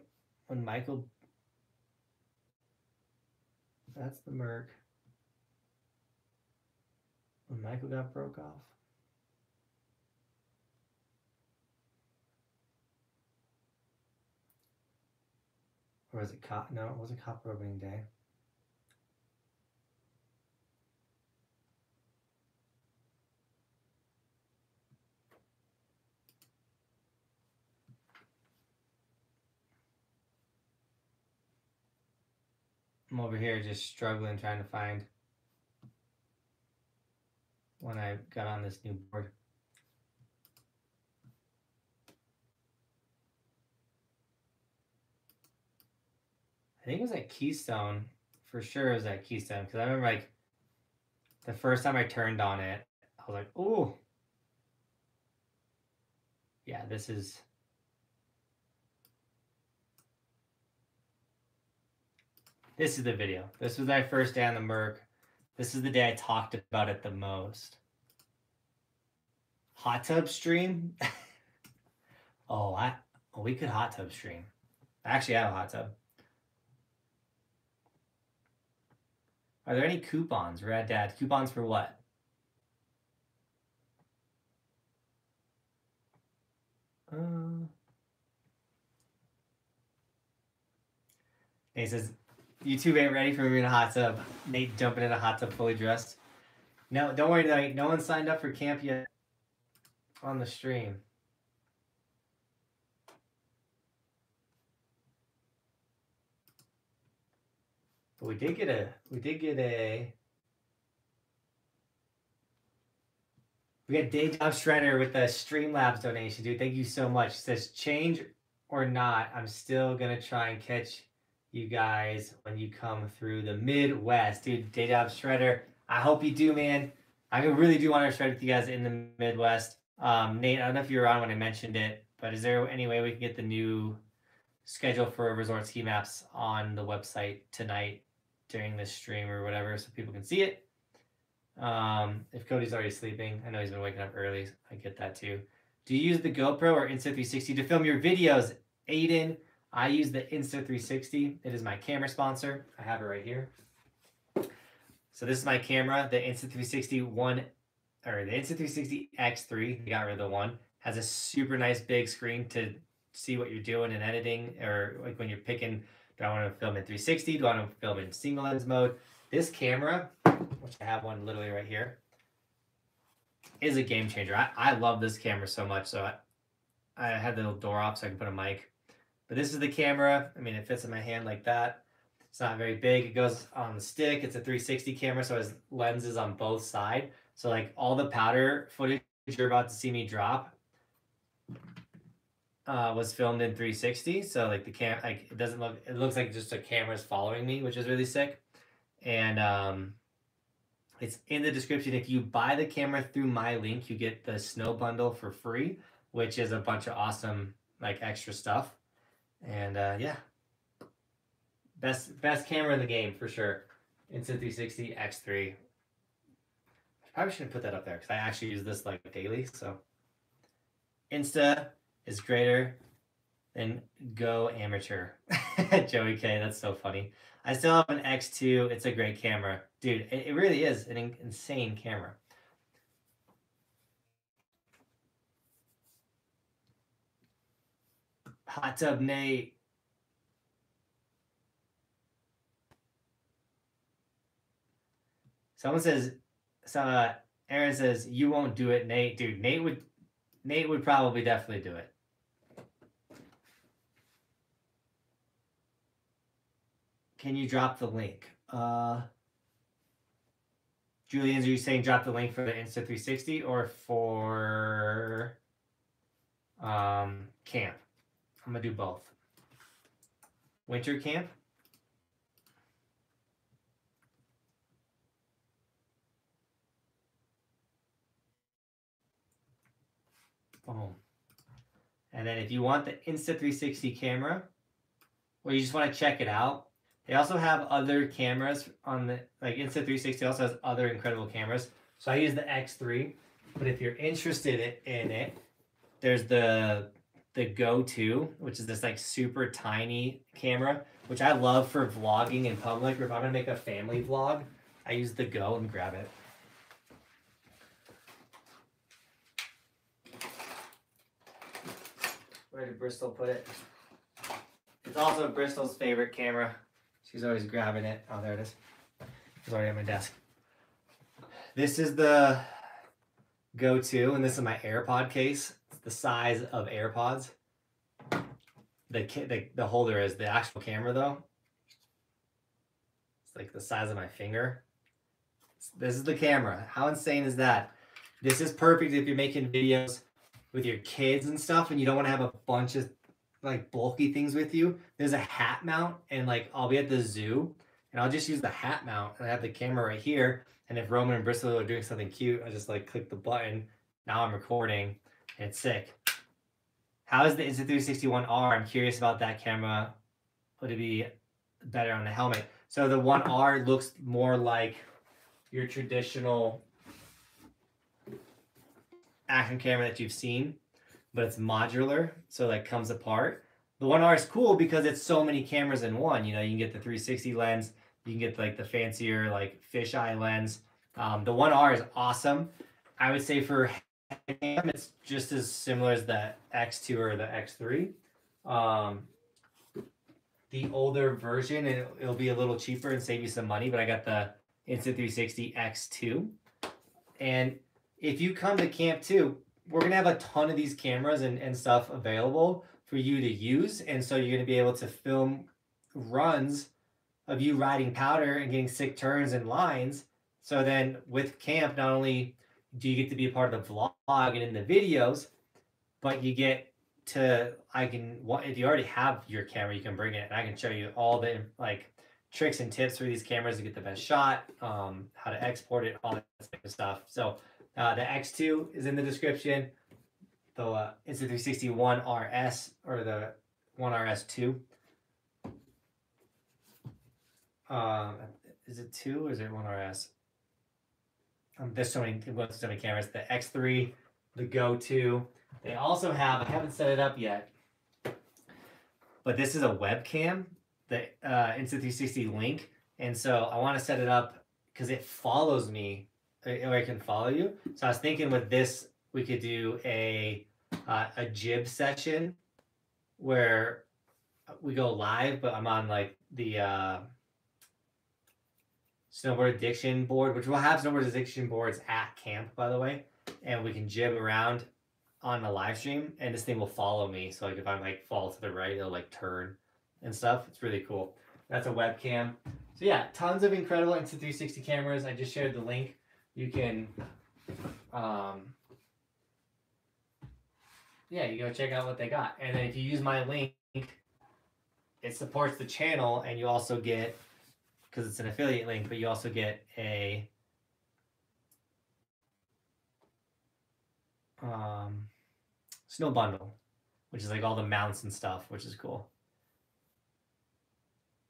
when Michael. That's the Merc. When Michael got broke off. Or was it cop? No, it wasn't copper opening day. I'm over here just struggling trying to find when I got on this new board. I think it was at Keystone. For sure it was at Keystone. Because I remember like the first time I turned on it, I was like, ooh. Yeah, this is This is the video. This was my first day on the Merc. This is the day I talked about it the most. Hot tub stream? oh, I oh, we could hot tub stream. I actually have a hot tub. Are there any coupons? Rad Dad. Coupons for what? Uh, he says, YouTube ain't ready for me in a hot tub. Nate jumping in a hot tub fully dressed. No, don't worry, Nate. No one signed up for camp yet on the stream. But we did get a we did get a we got Job Shredder with the Streamlabs donation, dude. Thank you so much. It says change or not, I'm still gonna try and catch you guys when you come through the Midwest, dude. Job Shredder. I hope you do, man. I really do want to shred with you guys in the Midwest. Um, Nate, I don't know if you were on when I mentioned it, but is there any way we can get the new schedule for resort ski maps on the website tonight during this stream or whatever so people can see it? Um, if Cody's already sleeping, I know he's been waking up early. I get that too. Do you use the GoPro or Insta360 to film your videos? Aiden, I use the Insta360. It is my camera sponsor. I have it right here. So this is my camera, the Insta360 one or the Insta360 X3, I got rid of the one, has a super nice big screen to see what you're doing and editing or like when you're picking, do I want to film in 360? Do I want to film in single lens mode? This camera, which I have one literally right here, is a game changer. I, I love this camera so much. So I, I had the little door off so I can put a mic. But this is the camera. I mean, it fits in my hand like that. It's not very big. It goes on the stick. It's a 360 camera, so it has lenses on both sides. So like all the powder footage you're about to see me drop uh, was filmed in 360. So like the cam, like it doesn't look, it looks like just a camera's following me, which is really sick. And um, it's in the description. If you buy the camera through my link, you get the snow bundle for free, which is a bunch of awesome like extra stuff. And uh, yeah, best best camera in the game for sure. Insta360 X3 I probably shouldn't put that up there because I actually use this like daily. So Insta is greater than Go Amateur. Joey K, that's so funny. I still have an X2. It's a great camera. Dude, it, it really is an in- insane camera. Hot Tub Nate. Someone says uh, Aaron says you won't do it, Nate. Dude, Nate would Nate would probably definitely do it. Can you drop the link? Uh Julian, are you saying drop the link for the Insta360 or for um, camp? I'm gonna do both. Winter camp Boom. And then if you want the Insta360 camera, or you just want to check it out, they also have other cameras on the, like Insta360 also has other incredible cameras. So I use the X3, but if you're interested in it, there's the the Go 2, which is this like super tiny camera, which I love for vlogging in public. Or if I'm gonna make a family vlog, I use the Go and grab it. Where did Bristol put it? It's also Bristol's favorite camera. She's always grabbing it. Oh, there it is. It's already on my desk. This is the Go 2, and this is my AirPod case. It's the size of AirPods. The, the, the holder is the actual camera, though. It's like the size of my finger. This is the camera. How insane is that? This is perfect if you're making videos with your kids and stuff and you don't want to have a bunch of like bulky things with you. There's a hat mount and like I'll be at the zoo and I'll just use the hat mount and I have the camera right here. And if Roman and Bristol are doing something cute, I just like click the button. Now I'm recording and it's sick. How is the Insta360 R? I'm curious about that camera. Would it be better on the helmet? So the 1R looks more like your traditional action camera that you've seen, but it's modular, so that comes apart. The 1R is cool because it's so many cameras in one. You know, you can get the 360 lens, you can get like the fancier like fisheye lens. Um, the 1R is awesome. I would say for cam, it's just as similar as the X2 or the X3. Um, the older version, and it'll, it'll be a little cheaper and save you some money, but I got the Insta360 X2. And if you come to camp too, we're gonna have a ton of these cameras and, and stuff available for you to use. And so you're gonna be able to film runs of you riding powder and getting sick turns and lines. So then with camp, not only do you get to be a part of the vlog and in the videos, but you get to I can if you already have your camera, you can bring it and I can show you all the like tricks and tips for these cameras to get the best shot, um, how to export it, all that of stuff. So uh, the X2 is in the description. The uh, Insta360 One RS or the One RS2. Um, is it two or is it one RS? Um, there's so many, so many cameras. The X3, the Go 2. They also have. I haven't set it up yet, but this is a webcam, the uh, Insta360 Link, and so I want to set it up because it follows me or I can follow you. So I was thinking with this, we could do a uh, a jib session where we go live, but I'm on like the uh, snowboard addiction board, which we'll have snowboard addiction boards at camp, by the way, and we can jib around on the live stream, and this thing will follow me. So like if I like fall to the right, it'll like turn and stuff. It's really cool. That's a webcam. So yeah, tons of incredible Insta360 cameras. I just shared the link you can um, yeah, you go check out what they got. And then if you use my link, it supports the channel and you also get because it's an affiliate link, but you also get a um, snow bundle, which is like all the mounts and stuff, which is cool.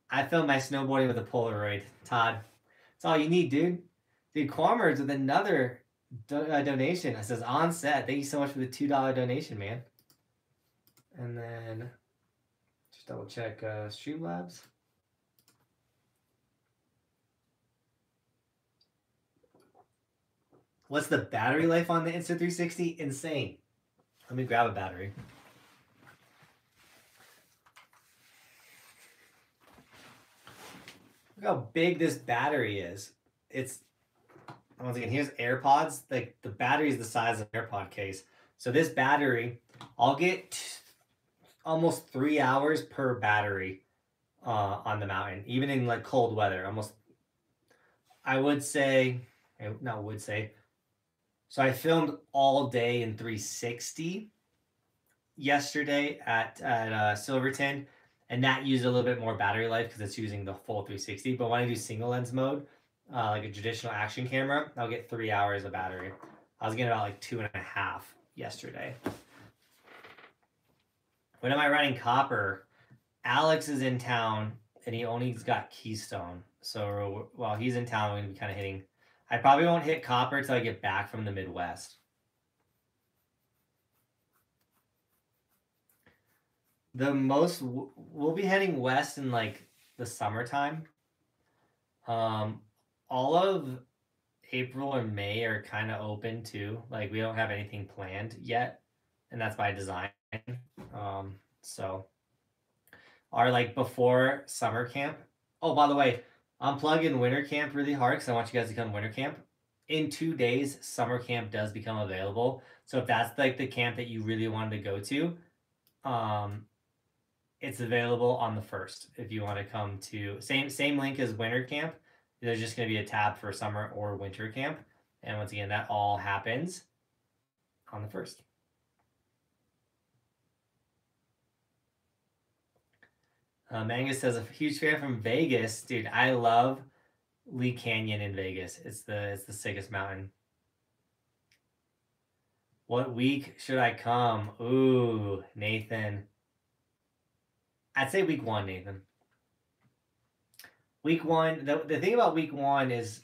I filmed my snowboarding with a Polaroid. Todd, that's all you need, dude. Dude, Quamers with another do uh, donation. It says on set. Thank you so much for the $2 donation, man. And then just double check uh, Streamlabs. What's the battery life on the Insta360? Insane. Let me grab a battery. Look how big this battery is. It's once again, here's AirPods. Like the battery is the size of AirPod case. So this battery, I'll get almost three hours per battery uh, on the mountain, even in like cold weather. Almost, I would say, I not would say. So I filmed all day in 360 yesterday at at uh, Silverton, and that used a little bit more battery life because it's using the full 360. But when I do single lens mode, uh, like a traditional action camera, I'll get three hours of battery. I was getting about like two and a half yesterday. When am I running copper? Alex is in town and he only's got Keystone. So while he's in town, we're gonna be kind of hitting. I probably won't hit copper until I get back from the Midwest. the most we'll be heading west in like the summertime. Um, all of April or May are kind of open too. Like we don't have anything planned yet, and that's by design. Um, so our like before summer camp. Oh, by the way, I'm plugging winter camp really hard because I want you guys to come winter camp. In two days, summer camp does become available. So if that's like the camp that you really wanted to go to, um, it's available on the first if you want to come to same same link as winter camp there's just going to be a tab for summer or winter camp and once again that all happens on the first uh, Mangus says a huge fan from Vegas, dude. I love Lee Canyon in Vegas. It's the it's the sickest mountain. What week should I come? Ooh, Nathan. I'd say week one, Nathan. Week one, the, the thing about week one is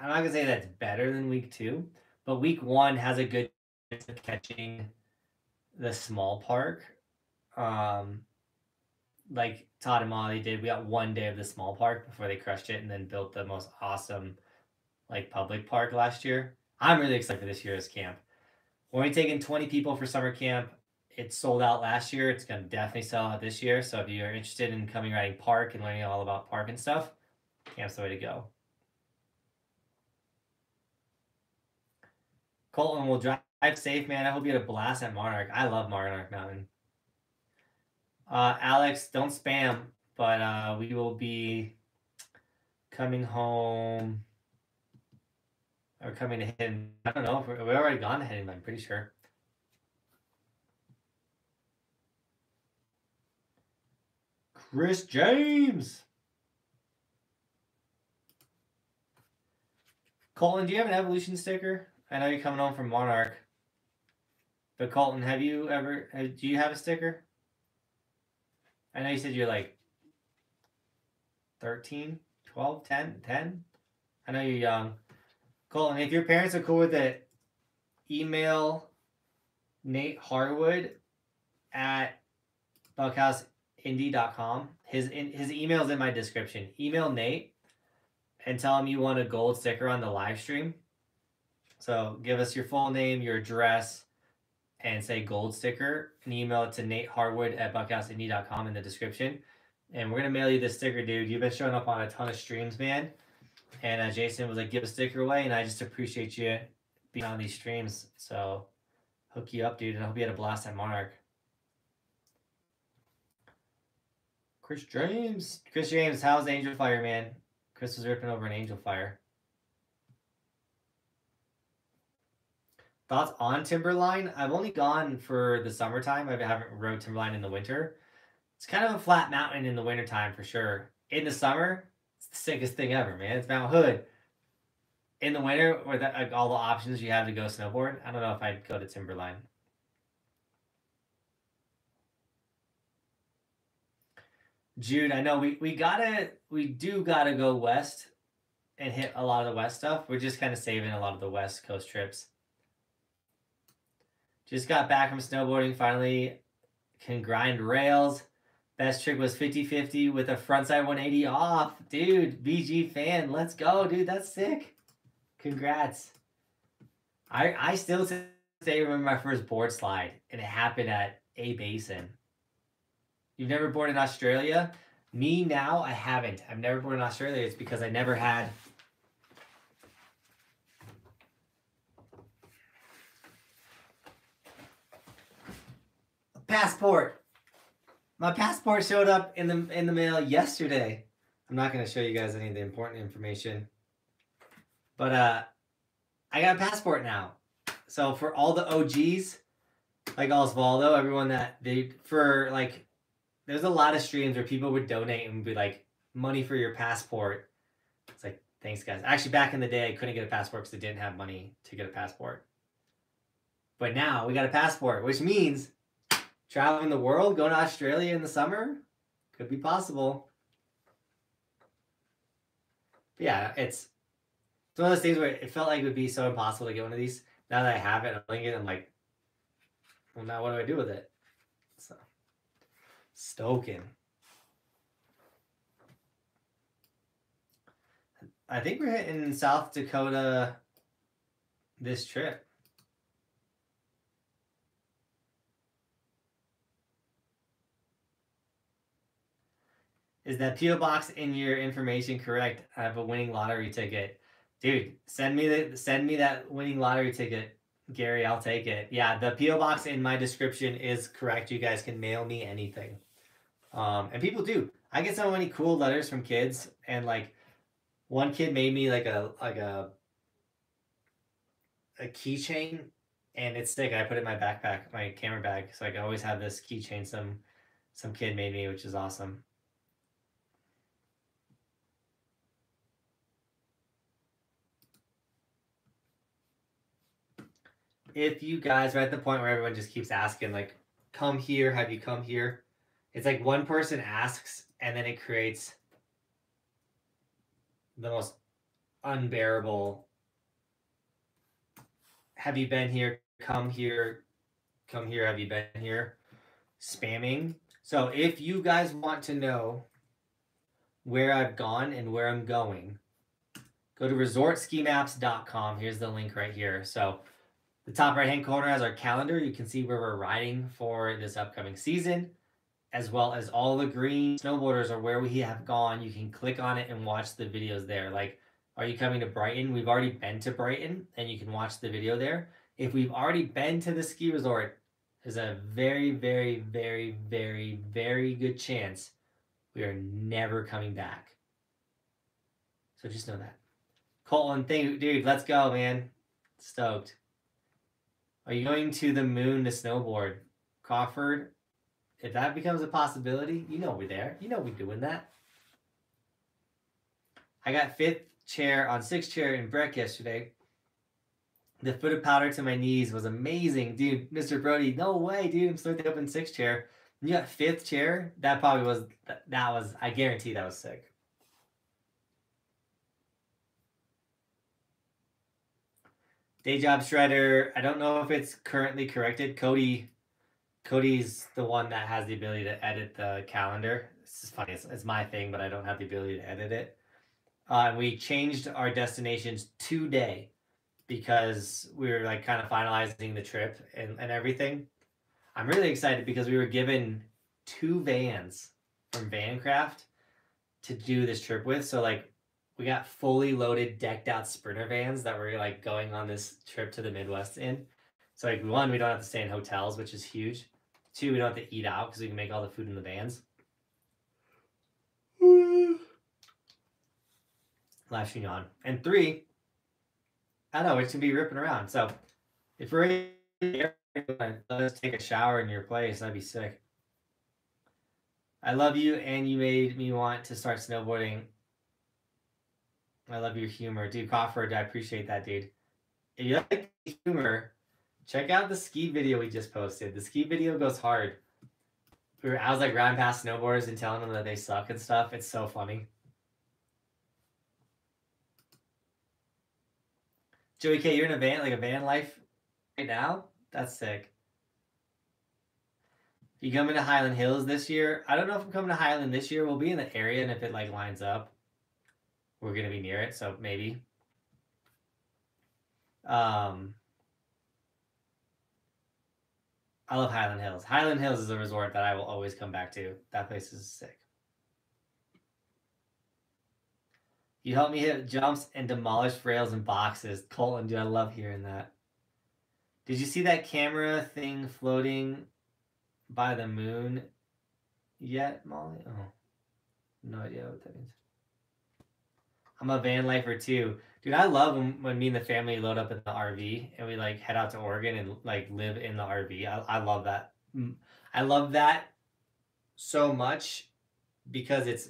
I'm not gonna say that's better than week two, but week one has a good chance of catching the small park. Um like Todd and Molly did. We got one day of the small park before they crushed it and then built the most awesome like public park last year. I'm really excited for this year's camp. We're only taking 20 people for summer camp it sold out last year. It's going to definitely sell out this year. So if you're interested in coming riding park and learning all about park and stuff, camp's the way to go. Colton will drive safe, man. I hope you had a blast at Monarch. I love Monarch Mountain. Uh, Alex, don't spam, but uh, we will be coming home or coming to Hidden. I don't know. We're, already gone to Hidden, I'm pretty sure. Chris James. Colton, do you have an evolution sticker? I know you're coming home from Monarch. But Colton, have you ever uh, do you have a sticker? I know you said you're like 13, 12, 10, 10. I know you're young. Colton, if your parents are cool with it, email Nate Harwood at Buckhouse indy.com. His in, his email is in my description. Email Nate and tell him you want a gold sticker on the live stream. So give us your full name, your address, and say gold sticker and email it to Nate Harwood at buckhouseindy.com in the description. And we're gonna mail you this sticker, dude. You've been showing up on a ton of streams, man. And uh, Jason was like, give a sticker away, and I just appreciate you being on these streams. So hook you up, dude, and I hope you had a blast at Monarch. Chris James. Chris James, how's Angel Fire, man? Chris was ripping over an Angel Fire. Thoughts on Timberline? I've only gone for the summertime. I haven't rode Timberline in the winter. It's kind of a flat mountain in the wintertime for sure. In the summer, it's the sickest thing ever, man. It's Mount Hood. In the winter, with all the options you have to go snowboard, I don't know if I'd go to Timberline. Jude, I know we, we gotta we do gotta go west and hit a lot of the west stuff. We're just kind of saving a lot of the west coast trips. Just got back from snowboarding, finally can grind rails. Best trick was 50-50 with a frontside 180 off. Dude, BG fan, let's go, dude. That's sick. Congrats. I I still say remember my first board slide, and it happened at A Basin. You've never born in Australia? Me now, I haven't. I've never born in Australia. It's because I never had a passport. My passport showed up in the in the mail yesterday. I'm not going to show you guys any of the important information. But uh I got a passport now. So for all the OGs, like Osvaldo, everyone that they for like there's a lot of streams where people would donate and be like, money for your passport. It's like, thanks, guys. Actually, back in the day, I couldn't get a passport because I didn't have money to get a passport. But now we got a passport, which means traveling the world, going to Australia in the summer, could be possible. But yeah, it's it's one of those things where it felt like it would be so impossible to get one of these. Now that I have it, I'm like, well, now what do I do with it? So. Stoking. I think we're hitting South Dakota this trip. Is that PO box in your information correct? I have a winning lottery ticket. Dude, send me the send me that winning lottery ticket. Gary, I'll take it. Yeah, the PO box in my description is correct. You guys can mail me anything. Um, and people do. I get so many cool letters from kids and like one kid made me like a like a a keychain and it's thick. I put it in my backpack, my camera bag. So I can always have this keychain some some kid made me, which is awesome. if you guys are at the point where everyone just keeps asking, like, come here, have you come here? It's like one person asks and then it creates the most unbearable have you been here? Come here. Come here. Have you been here? Spamming. So if you guys want to know where I've gone and where I'm going, go to resortskimaps.com. Here's the link right here. So the top right hand corner has our calendar. You can see where we're riding for this upcoming season, as well as all the green snowboarders or where we have gone. You can click on it and watch the videos there. Like, are you coming to Brighton? We've already been to Brighton and you can watch the video there. If we've already been to the ski resort, there's a very, very, very, very, very good chance we are never coming back. So just know that. Colton, thank dude, let's go, man. Stoked. Are you going to the moon to snowboard? Crawford, if that becomes a possibility, you know we're there. You know we're doing that. I got fifth chair on sixth chair in Breck yesterday. The foot of powder to my knees was amazing. Dude, Mr. Brody, no way, dude. I'm starting up in sixth chair. You got fifth chair? That probably was, that was, I guarantee that was sick. Day job shredder. I don't know if it's currently corrected. Cody, Cody's the one that has the ability to edit the calendar. This is funny. It's, it's my thing, but I don't have the ability to edit it. Uh, we changed our destinations today because we were like kind of finalizing the trip and, and everything. I'm really excited because we were given two vans from Vancraft to do this trip with. So like we got fully loaded, decked out sprinter vans that we're like going on this trip to the Midwest in. So like one, we don't have to stay in hotels, which is huge. Two, we don't have to eat out because we can make all the food in the vans. Lashing on. And three, I don't know, it's gonna be ripping around. So if we're here, let's take a shower in your place, that'd be sick. I love you and you made me want to start snowboarding I love your humor. Dude, Crawford, I appreciate that, dude. If you like humor, check out the ski video we just posted. The ski video goes hard. We were, I was like riding past snowboarders and telling them that they suck and stuff. It's so funny. Joey K, you're in a van, like a van life right now? That's sick. You coming to Highland Hills this year? I don't know if I'm coming to Highland this year. We'll be in the area and if it like lines up we're going to be near it, so maybe. Um, I love Highland Hills. Highland Hills is a resort that I will always come back to. That place is sick. You help me hit jumps and demolish rails and boxes. Colton, dude, I love hearing that. Did you see that camera thing floating by the moon yet, Molly? Oh, no idea what that means. I'm a van lifer too. Dude, I love when, when me and the family load up in the RV and we like head out to Oregon and like live in the RV. I, I love that. Mm, I love that so much because it's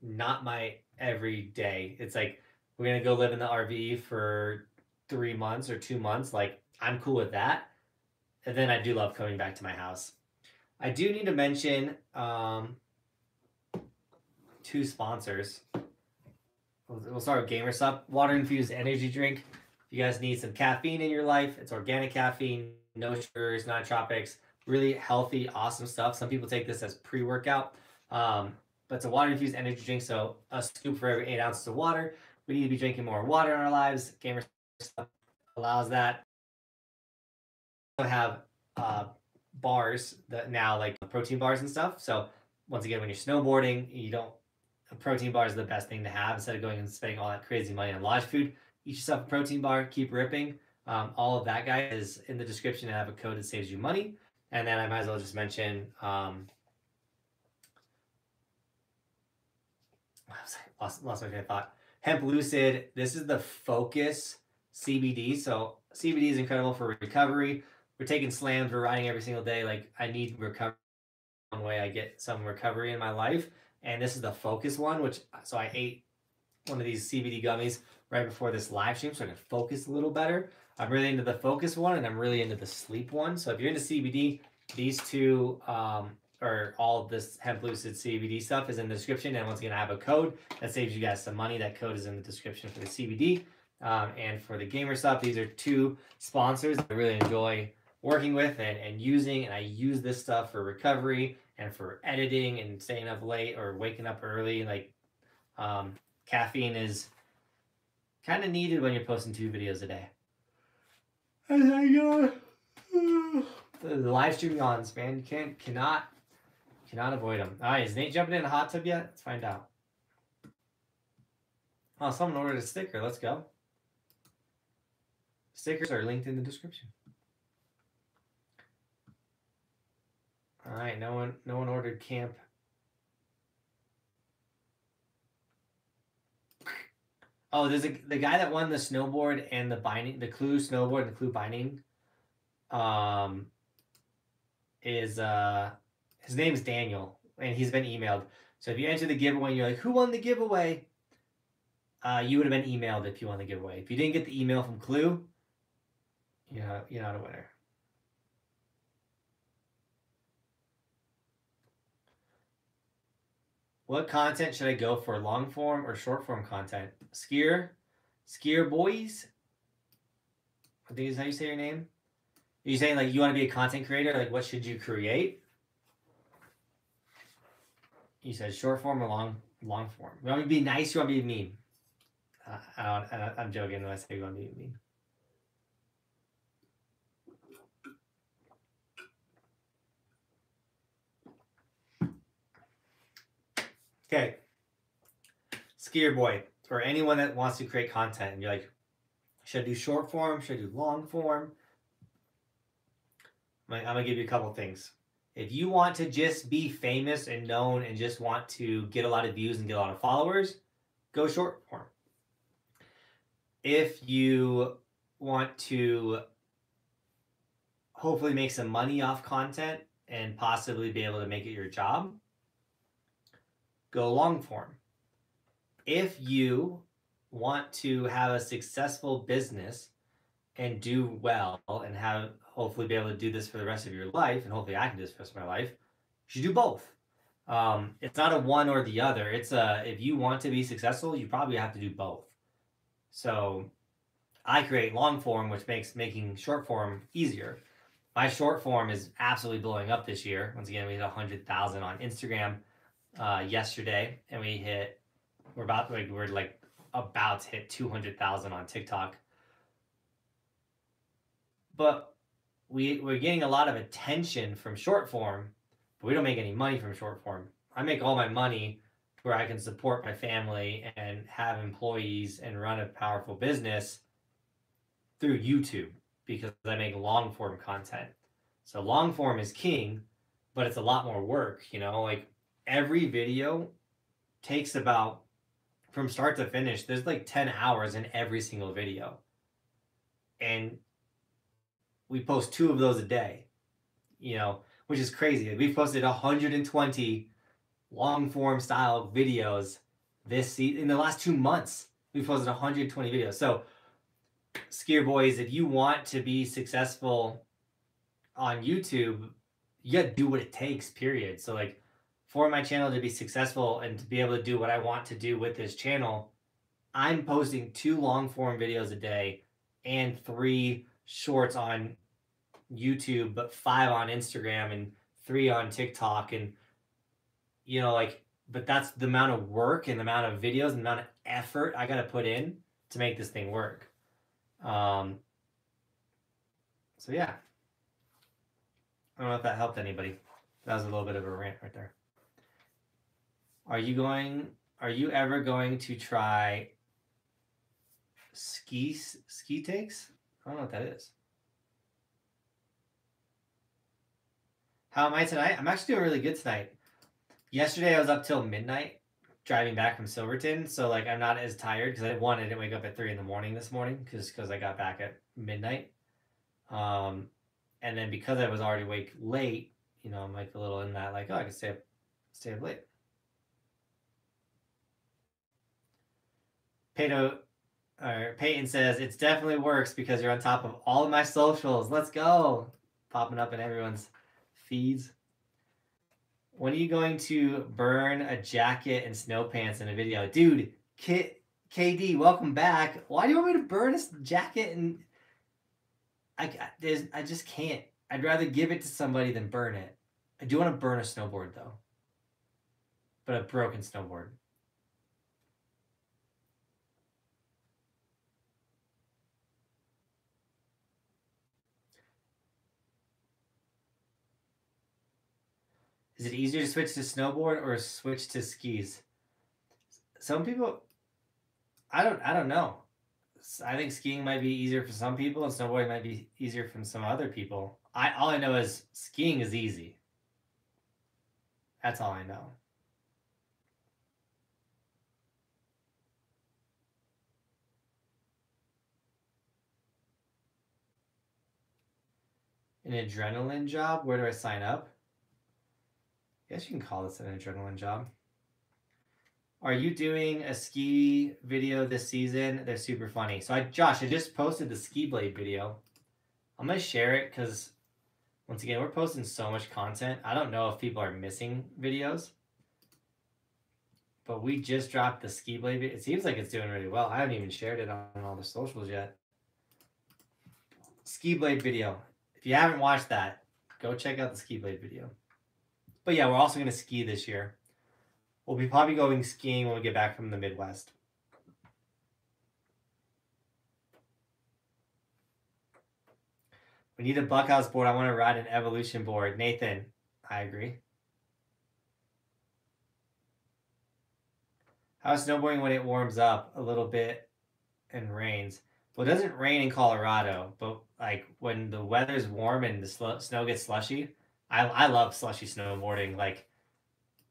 not my everyday. It's like we're gonna go live in the RV for three months or two months. Like I'm cool with that. And then I do love coming back to my house. I do need to mention um, two sponsors. We'll start with Gamer Stuff. Water infused energy drink. If you guys need some caffeine in your life, it's organic caffeine, no sugars, nootropics. really healthy, awesome stuff. Some people take this as pre-workout, um, but it's a water infused energy drink. So a scoop for every eight ounces of water. We need to be drinking more water in our lives. Gamer stuff allows that. We have uh, bars that now like protein bars and stuff. So once again, when you're snowboarding, you don't a protein bar is the best thing to have instead of going and spending all that crazy money on lodge food. Eat yourself a protein bar, keep ripping. Um, all of that, guy is in the description. I have a code that saves you money. And then I might as well just mention um, lost, lost my train of thought. Hemp Lucid. This is the focus CBD. So CBD is incredible for recovery. We're taking slams. We're riding every single day. Like I need recovery. One way I get some recovery in my life, and this is the focus one. Which so I ate one of these CBD gummies right before this live stream, so I can focus a little better. I'm really into the focus one, and I'm really into the sleep one. So if you're into CBD, these two um, or all this hemp lucid CBD stuff is in the description. And once again, I have a code that saves you guys some money. That code is in the description for the CBD um, and for the gamer stuff. These are two sponsors I really enjoy working with and, and using. And I use this stuff for recovery and for editing and staying up late or waking up early. Like um, caffeine is kind of needed when you're posting two videos a day. And I go. The, the live stream yawns, man. You can't, cannot Cannot avoid them. All right, is Nate jumping in a hot tub yet? Let's find out. Oh, someone ordered a sticker. Let's go. Stickers are linked in the description. All right, no one, no one ordered camp. Oh, there's a the guy that won the snowboard and the binding, the Clew snowboard and the Clew binding. Um, is uh his name's Daniel, and he's been emailed. So if you enter the giveaway and you're like, who won the giveaway? Uh, you would have been emailed if you won the giveaway. If you didn't get the email from Clew, you know, you're not a winner. What content should I go for? Long form or short form content? Skier? Skier boys? I think is how you say your name. Are you saying like you want to be a content creator? Like what should you create? You said short form or long long form. You want me to be nice? You want me to be mean? Uh, I am joking when I say you want me to be mean. Okay. Skier boy, or anyone that wants to create content, and you're like, should I do short form? Should I do long form? I'm gonna give you a couple things. If you want to just be famous and known and just want to get a lot of views and get a lot of followers, go short form. If you want to hopefully make some money off content and possibly be able to make it your job, go long form. If you want to have a successful business and do well and have hopefully be able to do this for the rest of your life, and hopefully I can do this for the rest of my life, you should do both. Um, it's not a one or the other. It's a if you want to be successful, you probably have to do both. So I create long form, which makes making short form easier. My short form is absolutely blowing up this year. Once again, we hit 100,000 on Instagram uh, yesterday, and we hit, we're about, like, we're like about to hit 200,000 on TikTok. But we we're getting a lot of attention from short form, but we don't make any money from short form. I make all my money where I can support my family and have employees and run a powerful business through YouTube because I make long form content. So long form is king, but it's a lot more work, you know, like every video takes about from start to finish, there's like 10 hours in every single video. And we post two of those a day, you know, which is crazy. We've posted 120 long form style videos this season. In the last two months, we've posted 120 videos. So, Skier Boys, if you want to be successful on YouTube, you got to do what it takes, period. So, like, for my channel to be successful and to be able to do what I want to do with this channel, I'm posting two long form videos a day and three shorts on YouTube, but five on Instagram and three on TikTok. And, you know, like, but that's the amount of work and the amount of videos and the amount of effort I got to put in to make this thing work. Um, so, yeah. I don't know if that helped anybody. That was a little bit of a rant right there. Are you going, are you ever going to try ski, ski takes? I don't know what that is. How am I tonight? I'm actually doing really good tonight. Yesterday I was up till midnight driving back from Silverton, so like I'm not as tired because I one I didn't wake up at three in the morning this morning because because I got back at midnight, um, and then because I was already awake late, you know I'm like a little in that like oh I can stay up stay up late. Pato or Peyton says it's definitely works because you're on top of all of my socials. Let's go. Popping up in everyone's feeds. When are you going to burn a jacket and snow pants in a video? Dude, Kit KD, welcome back. Why do you want me to burn a jacket and I there's I just can't. I'd rather give it to somebody than burn it. I do want to burn a snowboard though. But a broken snowboard. Is it easier to switch to snowboard or switch to skis? Some people, I don't, I don't know. I think skiing might be easier for some people, and snowboarding might be easier from some other people. I all I know is skiing is easy. That's all I know. An adrenaline job? Where do I sign up? I guess you can call this an adrenaline job. Are you doing a ski video this season? They're super funny. So I, Josh, I just posted the ski blade video. I'm gonna share it because once again, we're posting so much content. I don't know if people are missing videos, but we just dropped the ski blade. It seems like it's doing really well. I haven't even shared it on all the socials yet. Ski blade video. If you haven't watched that, go check out the ski blade video. But yeah, we're also going to ski this year. We'll be probably going skiing when we get back from the Midwest. We need a Buckhouse board. I want to ride an Evolution board. Nathan, I agree. How's snowboarding when it warms up a little bit and rains? Well, it doesn't rain in Colorado, but like when the weather's warm and the snow gets slushy, I I love slushy snowboarding like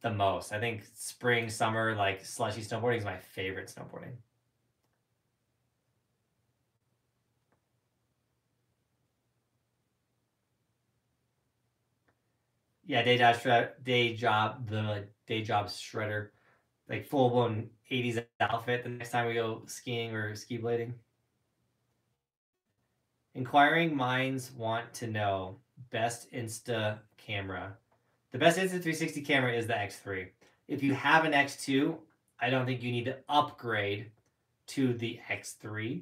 the most. I think spring, summer, like slushy snowboarding is my favorite snowboarding. Yeah, day job, day job, the day job shredder, like full blown '80s outfit. The next time we go skiing or ski blading. Inquiring minds want to know best Insta camera. The best Insta360 camera is the X3. If you have an X2, I don't think you need to upgrade to the X3.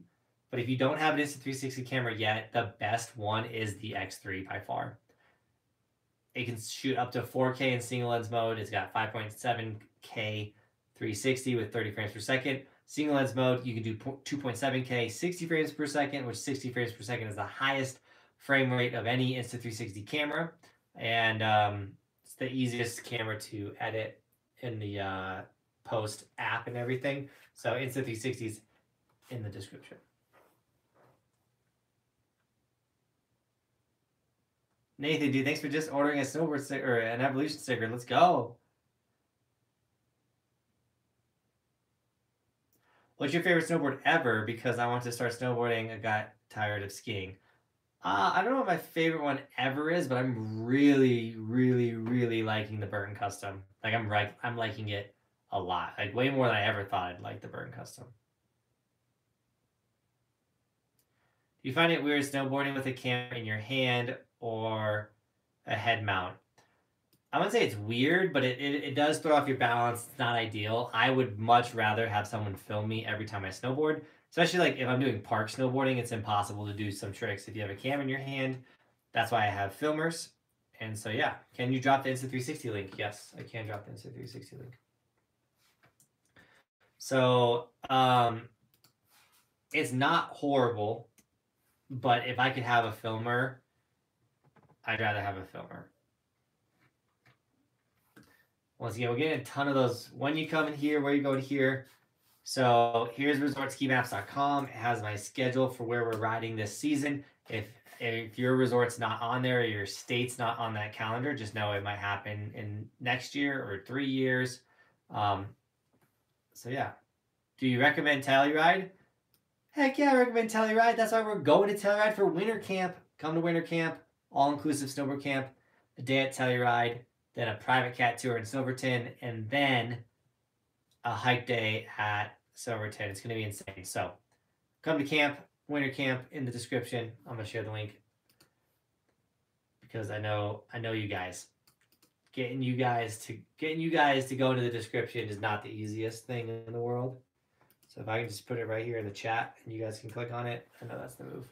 But if you don't have an Insta360 camera yet, the best one is the X3 by far. It can shoot up to 4K in single lens mode. It's got 5.7K 360 with 30 frames per second. Single lens mode, you can do 2.7K 60 frames per second, which 60 frames per second is the highest frame rate of any Insta360 camera and um, it's the easiest camera to edit in the uh, post app and everything. So Insta360 is in the description. Nathan, dude, thanks for just ordering a snowboard sticker or an evolution sticker. Let's go. What's your favorite snowboard ever? Because I want to start snowboarding. I got tired of skiing. Uh, I don't know what my favorite one ever is, but I'm really, really, really liking the Burton Custom. Like I'm right, I'm liking it a lot. Like way more than I ever thought I'd like the Burton Custom. Do you find it weird snowboarding with a camera in your hand or a head mount? I wouldn't say it's weird, but it, it, it does throw off your balance. It's not ideal. I would much rather have someone film me every time I snowboard especially like if I'm doing park snowboarding, it's impossible to do some tricks if you have a cam in your hand that's why I have filmers. And so yeah, can you drop the Insta360 link? Yes, I can drop the Insta360 link. So um, it's not horrible, but if I could have a filmer, I'd rather have a filmer. Once again, we're getting a ton of those. When you come in here, where you go going here. So here's resortskimaps.com. It has my schedule for where we're riding this season. If if your resort's not on there, or your state's not on that calendar, just know it might happen in next year or three years. Um, so yeah, do you recommend Telluride? Heck yeah, I recommend Telluride. That's why we're going to Telluride for winter camp. Come to winter camp, all inclusive snowboard camp, a day at Telluride, then a private cat tour in Silverton, and then a hike day at Silverton. It's going to be insane. So come to camp, winter camp in the description. I'm going to share the link because I know I know you guys. Getting you guys to getting you guys to go into the description is not the easiest thing in the world. So if I can just put it right here in the chat and you guys can click on it, I know that's the move.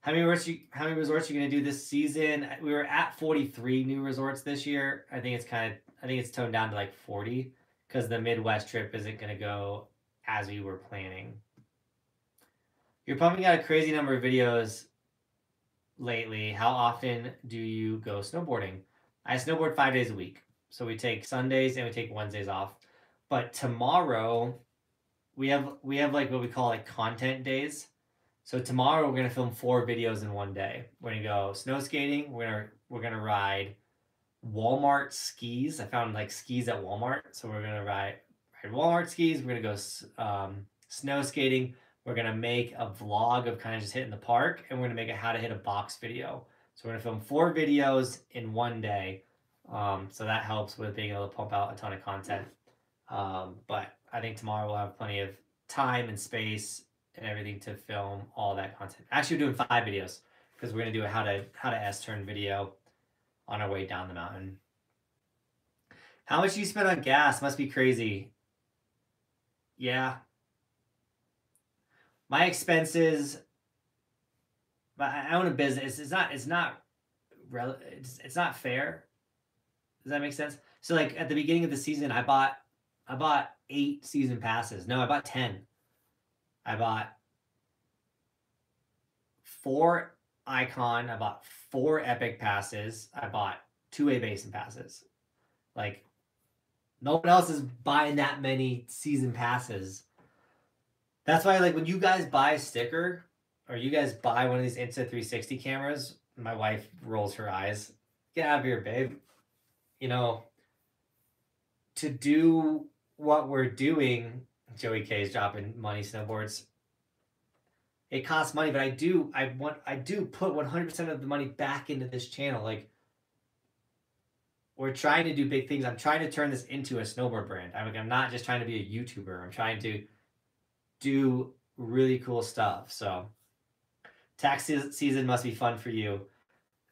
How many resorts you how many resorts are you gonna do this season? We were at 43 new resorts this year. I think it's kind of I think it's toned down to like 40 because the Midwest trip isn't gonna go as we were planning. You're pumping out a crazy number of videos lately. How often do you go snowboarding? I snowboard five days a week. So we take Sundays and we take Wednesdays off. But tomorrow we have we have like what we call like content days. So tomorrow we're gonna film four videos in one day. We're gonna go snow skating. We're gonna we're gonna ride Walmart skis. I found like skis at Walmart, so we're gonna ride ride Walmart skis. We're gonna go um, snow skating. We're gonna make a vlog of kind of just hitting the park, and we're gonna make a how to hit a box video. So we're gonna film four videos in one day. Um, so that helps with being able to pump out a ton of content. Um, but I think tomorrow we'll have plenty of time and space and everything to film all that content. Actually, we're doing five videos because we're gonna do a how to how to S turn video on our way down the mountain. How much you spend on gas must be crazy. Yeah. My expenses. But I own a business. It's not. It's not. It's, it's not fair. Does that make sense? So like at the beginning of the season, I bought I bought eight season passes. No, I bought 10. I bought four Ikon. I bought four epic passes. I bought two A-Basin passes. Like, no one else is buying that many season passes. That's why, like, when you guys buy a sticker or you guys buy one of these Insta360 cameras, my wife rolls her eyes. Get out of here, babe. You know, to do what we're doing, Joey K is dropping money snowboards. It costs money, but I do I want I do put 100% of the money back into this channel. Like we're trying to do big things. I'm trying to turn this into a snowboard brand. I'm like, I'm not just trying to be a YouTuber. I'm trying to do really cool stuff. So tax season must be fun for you.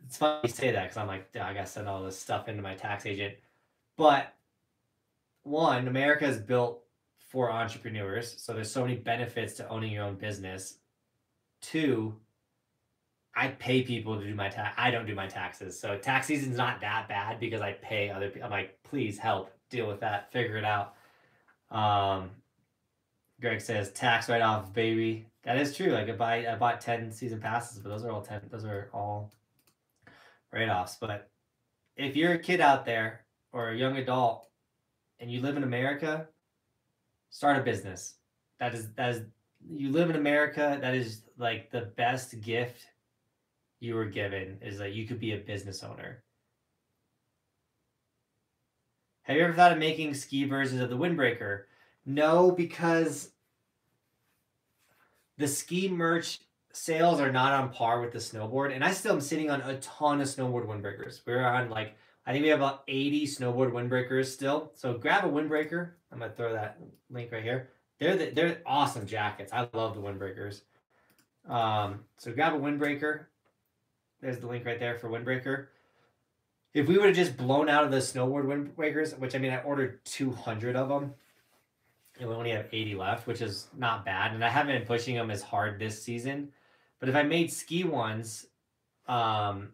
It's funny you say that because I'm like, I gotta send all this stuff into my tax agent. But one, America is built for entrepreneurs, so there's so many benefits to owning your own business. Two, I pay people to do my tax. I don't do my taxes, so tax season's not that bad because I pay other people. I'm like, please help deal with that, figure it out. Um, Greg says tax write off, baby. That is true. Like I buy, I bought ten season passes, but those are all ten. Those are all write offs. But if you're a kid out there or a young adult and you live in America, start a business. That is that is you live in America, that is like the best gift you were given is that you could be a business owner. Have you ever thought of making ski versions of the windbreaker? No, because the ski merch sales are not on par with the snowboard, and I still am sitting on a ton of snowboard windbreakers. We're on like I think we have about 80 snowboard windbreakers still. So grab a windbreaker. I'm gonna throw that link right here. They're the, they're awesome jackets. I love the windbreakers. Um, so grab a windbreaker. There's the link right there for windbreaker. If we would have just blown out of the snowboard windbreakers, which I mean I ordered 200 of them, and we only have 80 left, which is not bad. And I haven't been pushing them as hard this season. But if I made ski ones, um,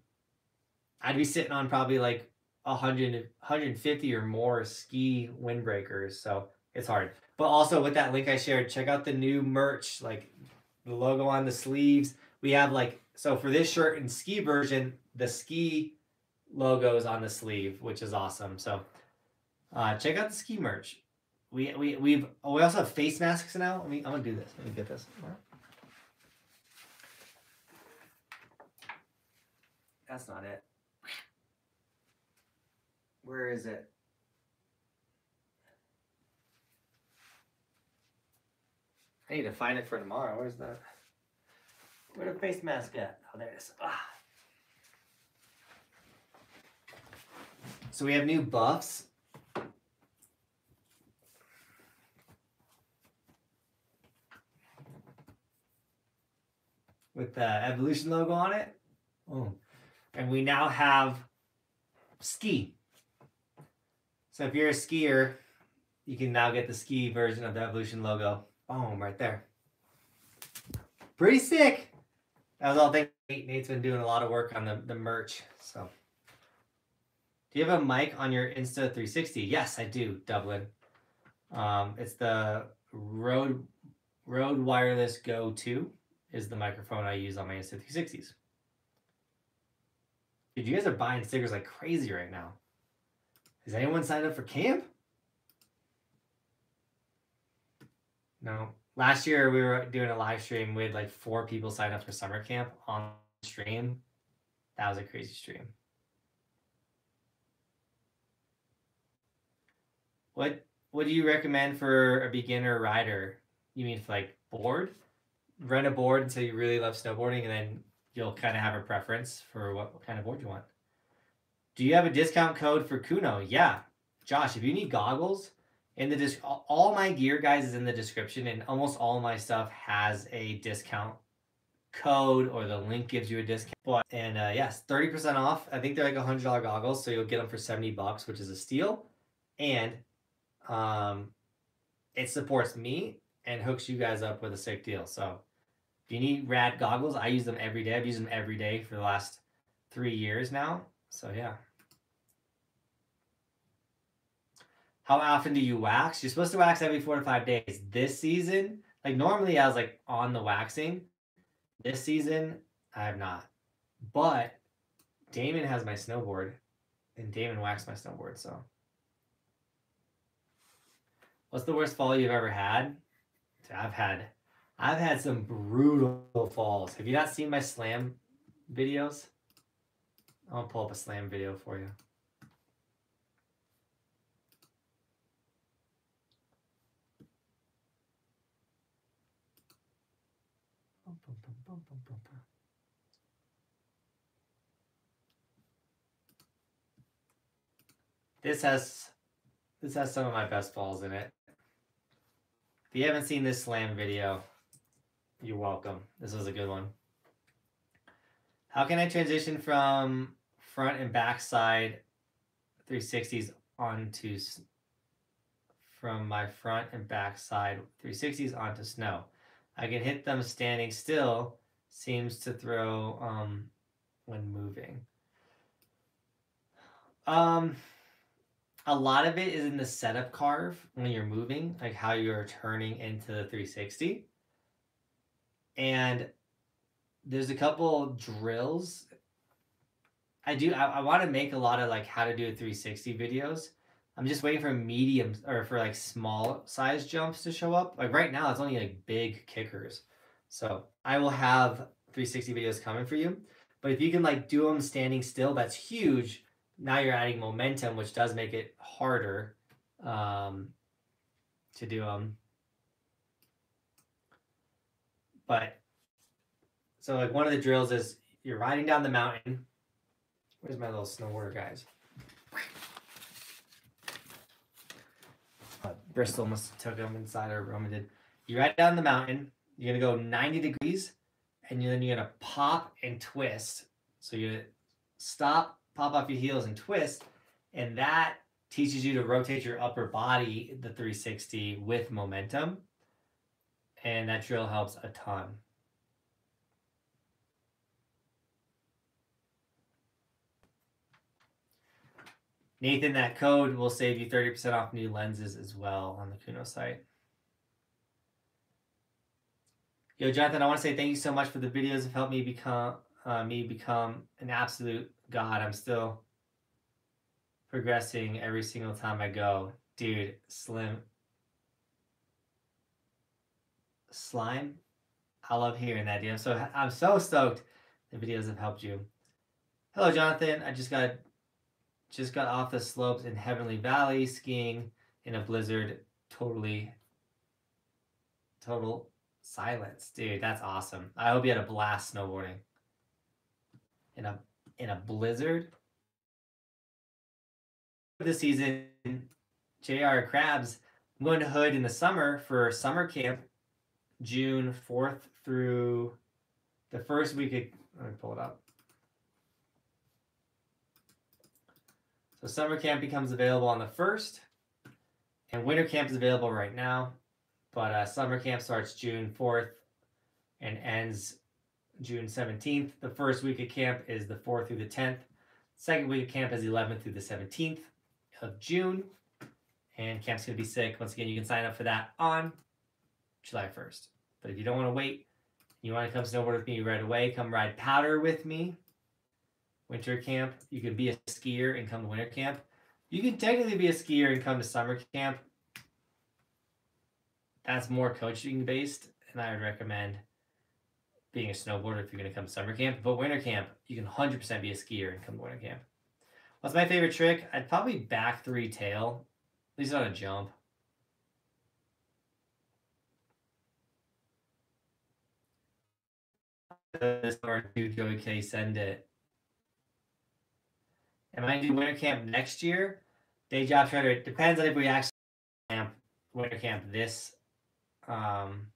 I'd be sitting on probably like 100, 150 or more ski windbreakers. So it's hard. But also with that link I shared, check out the new merch, like the logo on the sleeves. We have like, so for this shirt and ski version, the ski logo is on the sleeve, which is awesome. So uh, check out the ski merch. We, we, we've, oh, we also have face masks now. Let me, I'm gonna do this. Let me get this. That's not it. Where is it? I need to find it for tomorrow. Where's that? Where the face mask at? Oh, there it is. Ah. So we have new buffs. With the evolution logo on it. Oh. And we now have ski. So if you're a skier, you can now get the ski version of the evolution logo. Boom, right there. Pretty sick. That was all Nate. Nate's been doing a lot of work on the, the merch. So do you have a mic on your Insta 360? Yes, I do, Dublin. Um, it's the Rode Rode Wireless Go 2 is the microphone I use on my Insta 360s. Dude, you guys are buying stickers like crazy right now. Has anyone signed up for camp? No. Last year we were doing a live stream. Had like four people sign up for summer camp on stream. That was a crazy stream. What what do you recommend for a beginner rider? You mean like board? Rent a board until you really love snowboarding and then you'll kind of have a preference for what, what kind of board you want. Do you have a discount code for Khuno? Yeah. Josh, if you need goggles, in the dis- all my gear guys is in the description and almost all my stuff has a discount code or the link gives you a discount. But and uh, yes 30% off. I think they're like a hundred dollar goggles so you'll get them for 70 bucks which is a steal. And um it supports me and hooks you guys up with a sick deal. So if you need rad goggles i use them every day. I've used them every day for the last three years now. So yeah How often do you wax? You're supposed to wax every four to five days. This season, like normally I was like on the waxing. This season, I have not. But Damon has my snowboard and Damon waxed my snowboard, so. What's the worst fall you've ever had? I've had I've had some brutal falls. Have you not seen my slam videos? I'll pull up a slam video for you. This has this has some of my best balls in it. If you haven't seen this slam video, you're welcome. This was a good one. How can I transition from front and back side 360s onto from my front and back side 360s onto snow? I can hit them standing still seems to throw um, when moving. Um, a lot of it is in the setup carve when you're moving, like how you're turning into the 360. And there's a couple drills. I do, I, I want to make a lot of like how to do a 360 videos. I'm just waiting for medium or for like small size jumps to show up. Like right now, it's only like big kickers. So I will have 360 videos coming for you. But if you can like do them standing still, that's huge. Now you're adding momentum, which does make it harder um, to do them. But so like one of the drills is you're riding down the mountain. Where's my little snowboarder guys? Uh, Bristol must have took them inside or Roman did. You ride down the mountain. You're gonna go 90 degrees and then you're gonna pop and twist. So you stop, pop off your heels and twist. And that teaches you to rotate your upper body the 360 with momentum. And that drill helps a ton. Nathan, that code will save you 30% off new lenses as well on the Khuno site. Yo, Jonathan, I want to say thank you so much for the videos. have helped me become uh, me become an absolute god. I'm still progressing every single time I go, dude. Slim slime. I love hearing that, dude. I'm so I'm so stoked. The videos have helped you. Hello, Jonathan. I just got just got off the slopes in Heavenly Valley skiing in a blizzard. Totally, total silence, dude. That's awesome. I hope you had a blast snowboarding in a in a blizzard. This season, JR going to Hood in the summer for summer camp, June 4th through the first week. Of, let me pull it up. So summer camp becomes available on the 1st, and winter camp is available right now. But uh, summer camp starts June 4th and ends June 17th. The first week of camp is the 4th through the 10th. Second week of camp is the 11th through the 17th of June. And camp's going to be sick. Once again, you can sign up for that on July 1st. But if you don't want to wait, you want to come snowboard with me right away, come ride powder with me winter camp. You can be a skier and come to winter camp. You can technically be a skier and come to summer camp. That's more coaching based, and I would recommend being a snowboarder if you're going to come to summer camp. But winter camp, you can 100% be a skier and come to winter camp. What's my favorite trick? I'd probably back three tail, at least on a jump. This or do Joey K send it. Am I do winter camp next year? Day job trader. It depends on if we actually camp winter camp this. Um,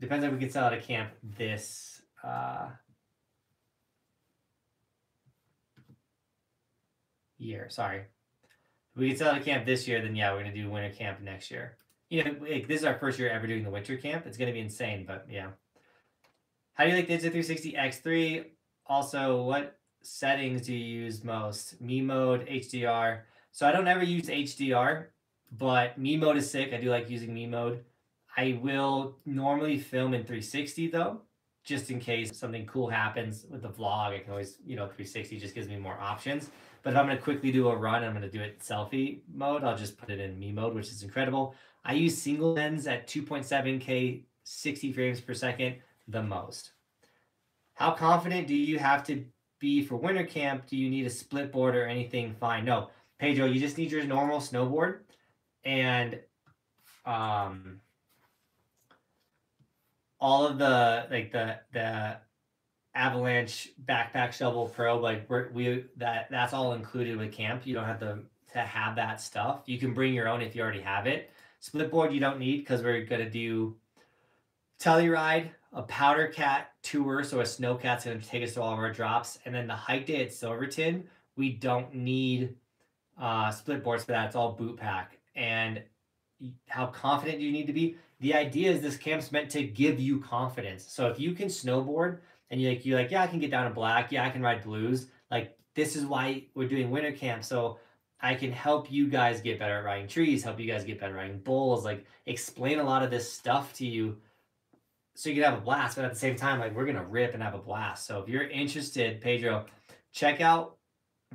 depends if we can sell out a camp this. Uh, year. Sorry. If we can sell out a camp this year, then yeah, we're gonna do winter camp next year. You know, like, this is our first year ever doing the winter camp. It's gonna be insane, but yeah. How do you like the Insta360 X3? Also, what settings do you use most? Me mode, HDR. So I don't ever use HDR, but me mode is sick. I do like using me mode. I will normally film in 360 though, just in case something cool happens with the vlog. I can always, you know, 360 just gives me more options. But if I'm gonna quickly do a run, I'm gonna do it selfie mode. I'll just put it in me mode, which is incredible. I use single lens at 2.7K, 60 frames per second the most. How confident do you have to be for winter camp? Do you need a split board or anything? Fine. No, Pedro, you just need your normal snowboard and um, all of the like the the avalanche backpack shovel pro like we're, we that that's all included with camp you don't have to to have that stuff you can bring your own if you already have it split board you don't need because we're going to do Telluride, a powder cat tour. So a snow cat's going to take us to all of our drops. And then the hike day at Silverton, we don't need uh, split boards for that. It's all boot pack. And how confident do you need to be? The idea is this camp's meant to give you confidence. So if you can snowboard and you're like, you're like, yeah, I can get down to black. Yeah, I can ride blues. Like this is why we're doing winter camp. So I can help you guys get better at riding trees, help you guys get better at riding bulls, like explain a lot of this stuff to you so you can have a blast, but at the same time, like we're gonna rip and have a blast. So if you're interested, Pedro, check out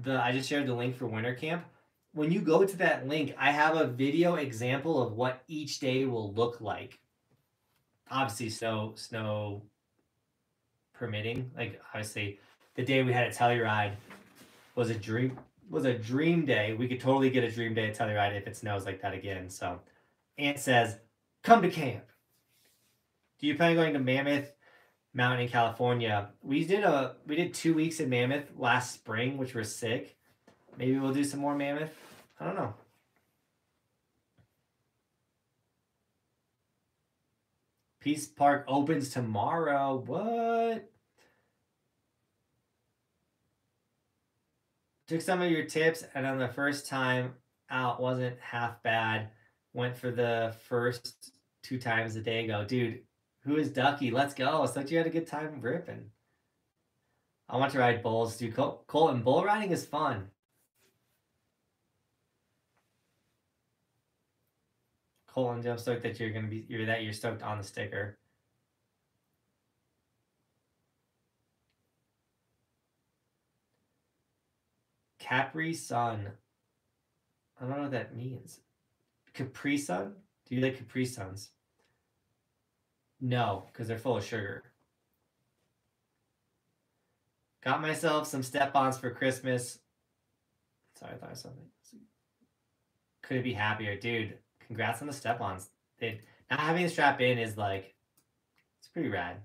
the I just shared the link for winter camp. When you go to that link, I have a video example of what each day will look like. Obviously, snow snow permitting. Like obviously, the day we had a Telluride was a dream was a dream day. We could totally get a dream day at Telluride if it snows like that again. So, Aunt says, "Come to camp." Do you plan on going to Mammoth Mountain in California? We did a we did two weeks in Mammoth last spring, which was sick. Maybe we'll do some more Mammoth. I don't know. Peace Park opens tomorrow. What? Took some of your tips, and on the first time out, wasn't half bad. Went for the first two times a day ago. Dude, who is Ducky? Let's go. I thought you had a good time ripping. I want to ride bulls, dude. Col- Colton, bull riding is fun. Colton, I'm stoked that you're gonna be you're that you're stoked on the sticker. Capri Sun. I don't know what that means. Capri Sun? Do you like Capri Suns? No, because they're full of sugar. Got myself some step-ons for Christmas. Sorry, I thought of something. Couldn't be happier, dude. Congrats on the step-ons. They not having the strap in is like it's pretty rad.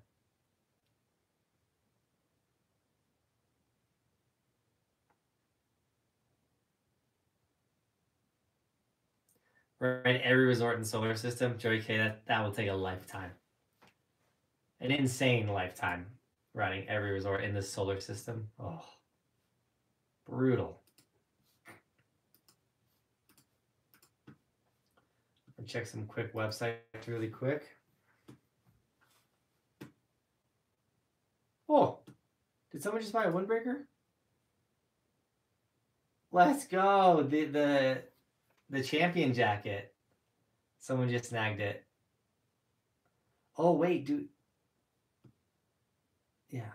Right, every resort in the solar system, Joey K, that, that will take a lifetime. An insane lifetime running every resort in the solar system. Oh, brutal. Check some quick websites really quick. Oh, did someone just buy a windbreaker? Let's go. The the the champion jacket. Someone just snagged it. Oh wait, dude. Yeah.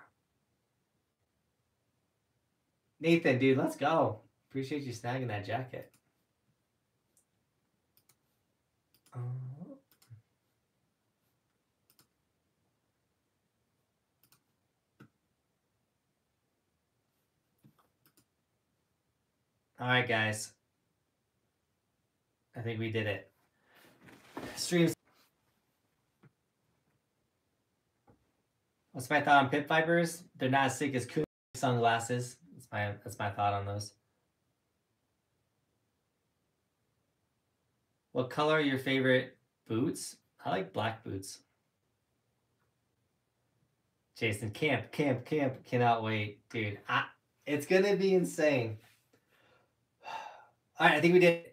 Nathan, dude, let's go. Appreciate you snagging that jacket. Uh, all right, guys. I think we did it. Streams. What's my thought on pit vipers? They're not as sick as Kuhn sunglasses. That's my that's my thought on those. What color are your favorite boots? I like black boots. Jason, camp, camp, camp. Cannot wait, dude. I, it's gonna be insane. All right, I think we did.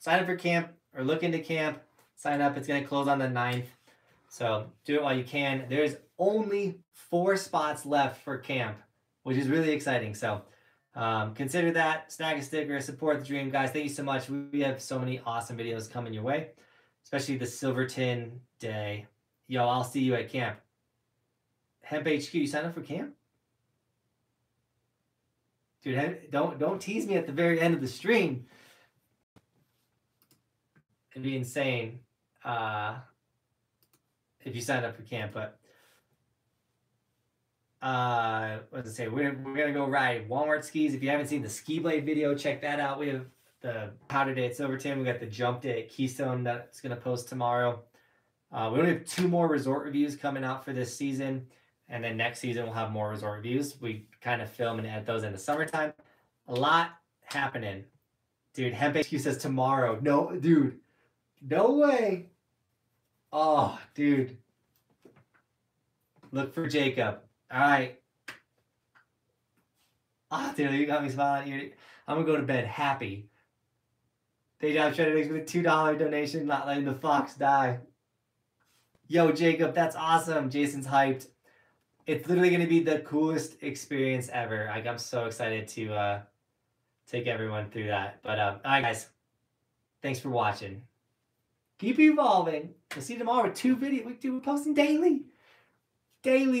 Sign up for camp or look into camp. Sign up. It's gonna close on the 9th. So do it while you can. There's only four spots left for camp, which is really exciting. So um, consider that. Snag a sticker. Support the dream, guys. Thank you so much. We have so many awesome videos coming your way, especially the Silverton Day. Yo, I'll see you at camp. Hemp HQ, you sign up for camp? Dude, don't don't tease me at the very end of the stream. It'd be insane uh, if you signed up for camp, but uh it say? We're, we're gonna go ride walmart skis. If you haven't seen the ski blade video check that out. We have the powder day at silverton. We got the jump day at keystone that's gonna post tomorrow. Uh, we only have two more resort reviews coming out for this season and then next season we'll have more resort reviews. We kind of film and add those in the summertime. A lot happening. Dude hemp hq says tomorrow. No dude. No way. Oh dude. Look for jacob all right. Ah, dude, you got me smiling. I'm gonna go to bed happy. Day job shredded with a two dollar donation, not letting the fox die. Yo, Jacob, that's awesome. Jason's hyped. It's literally gonna be the coolest experience ever. Like I'm so excited to uh, take everyone through that. But um, all right, guys, thanks for watching. Keep evolving. We'll see you tomorrow with two videos. We do we're posting daily, daily.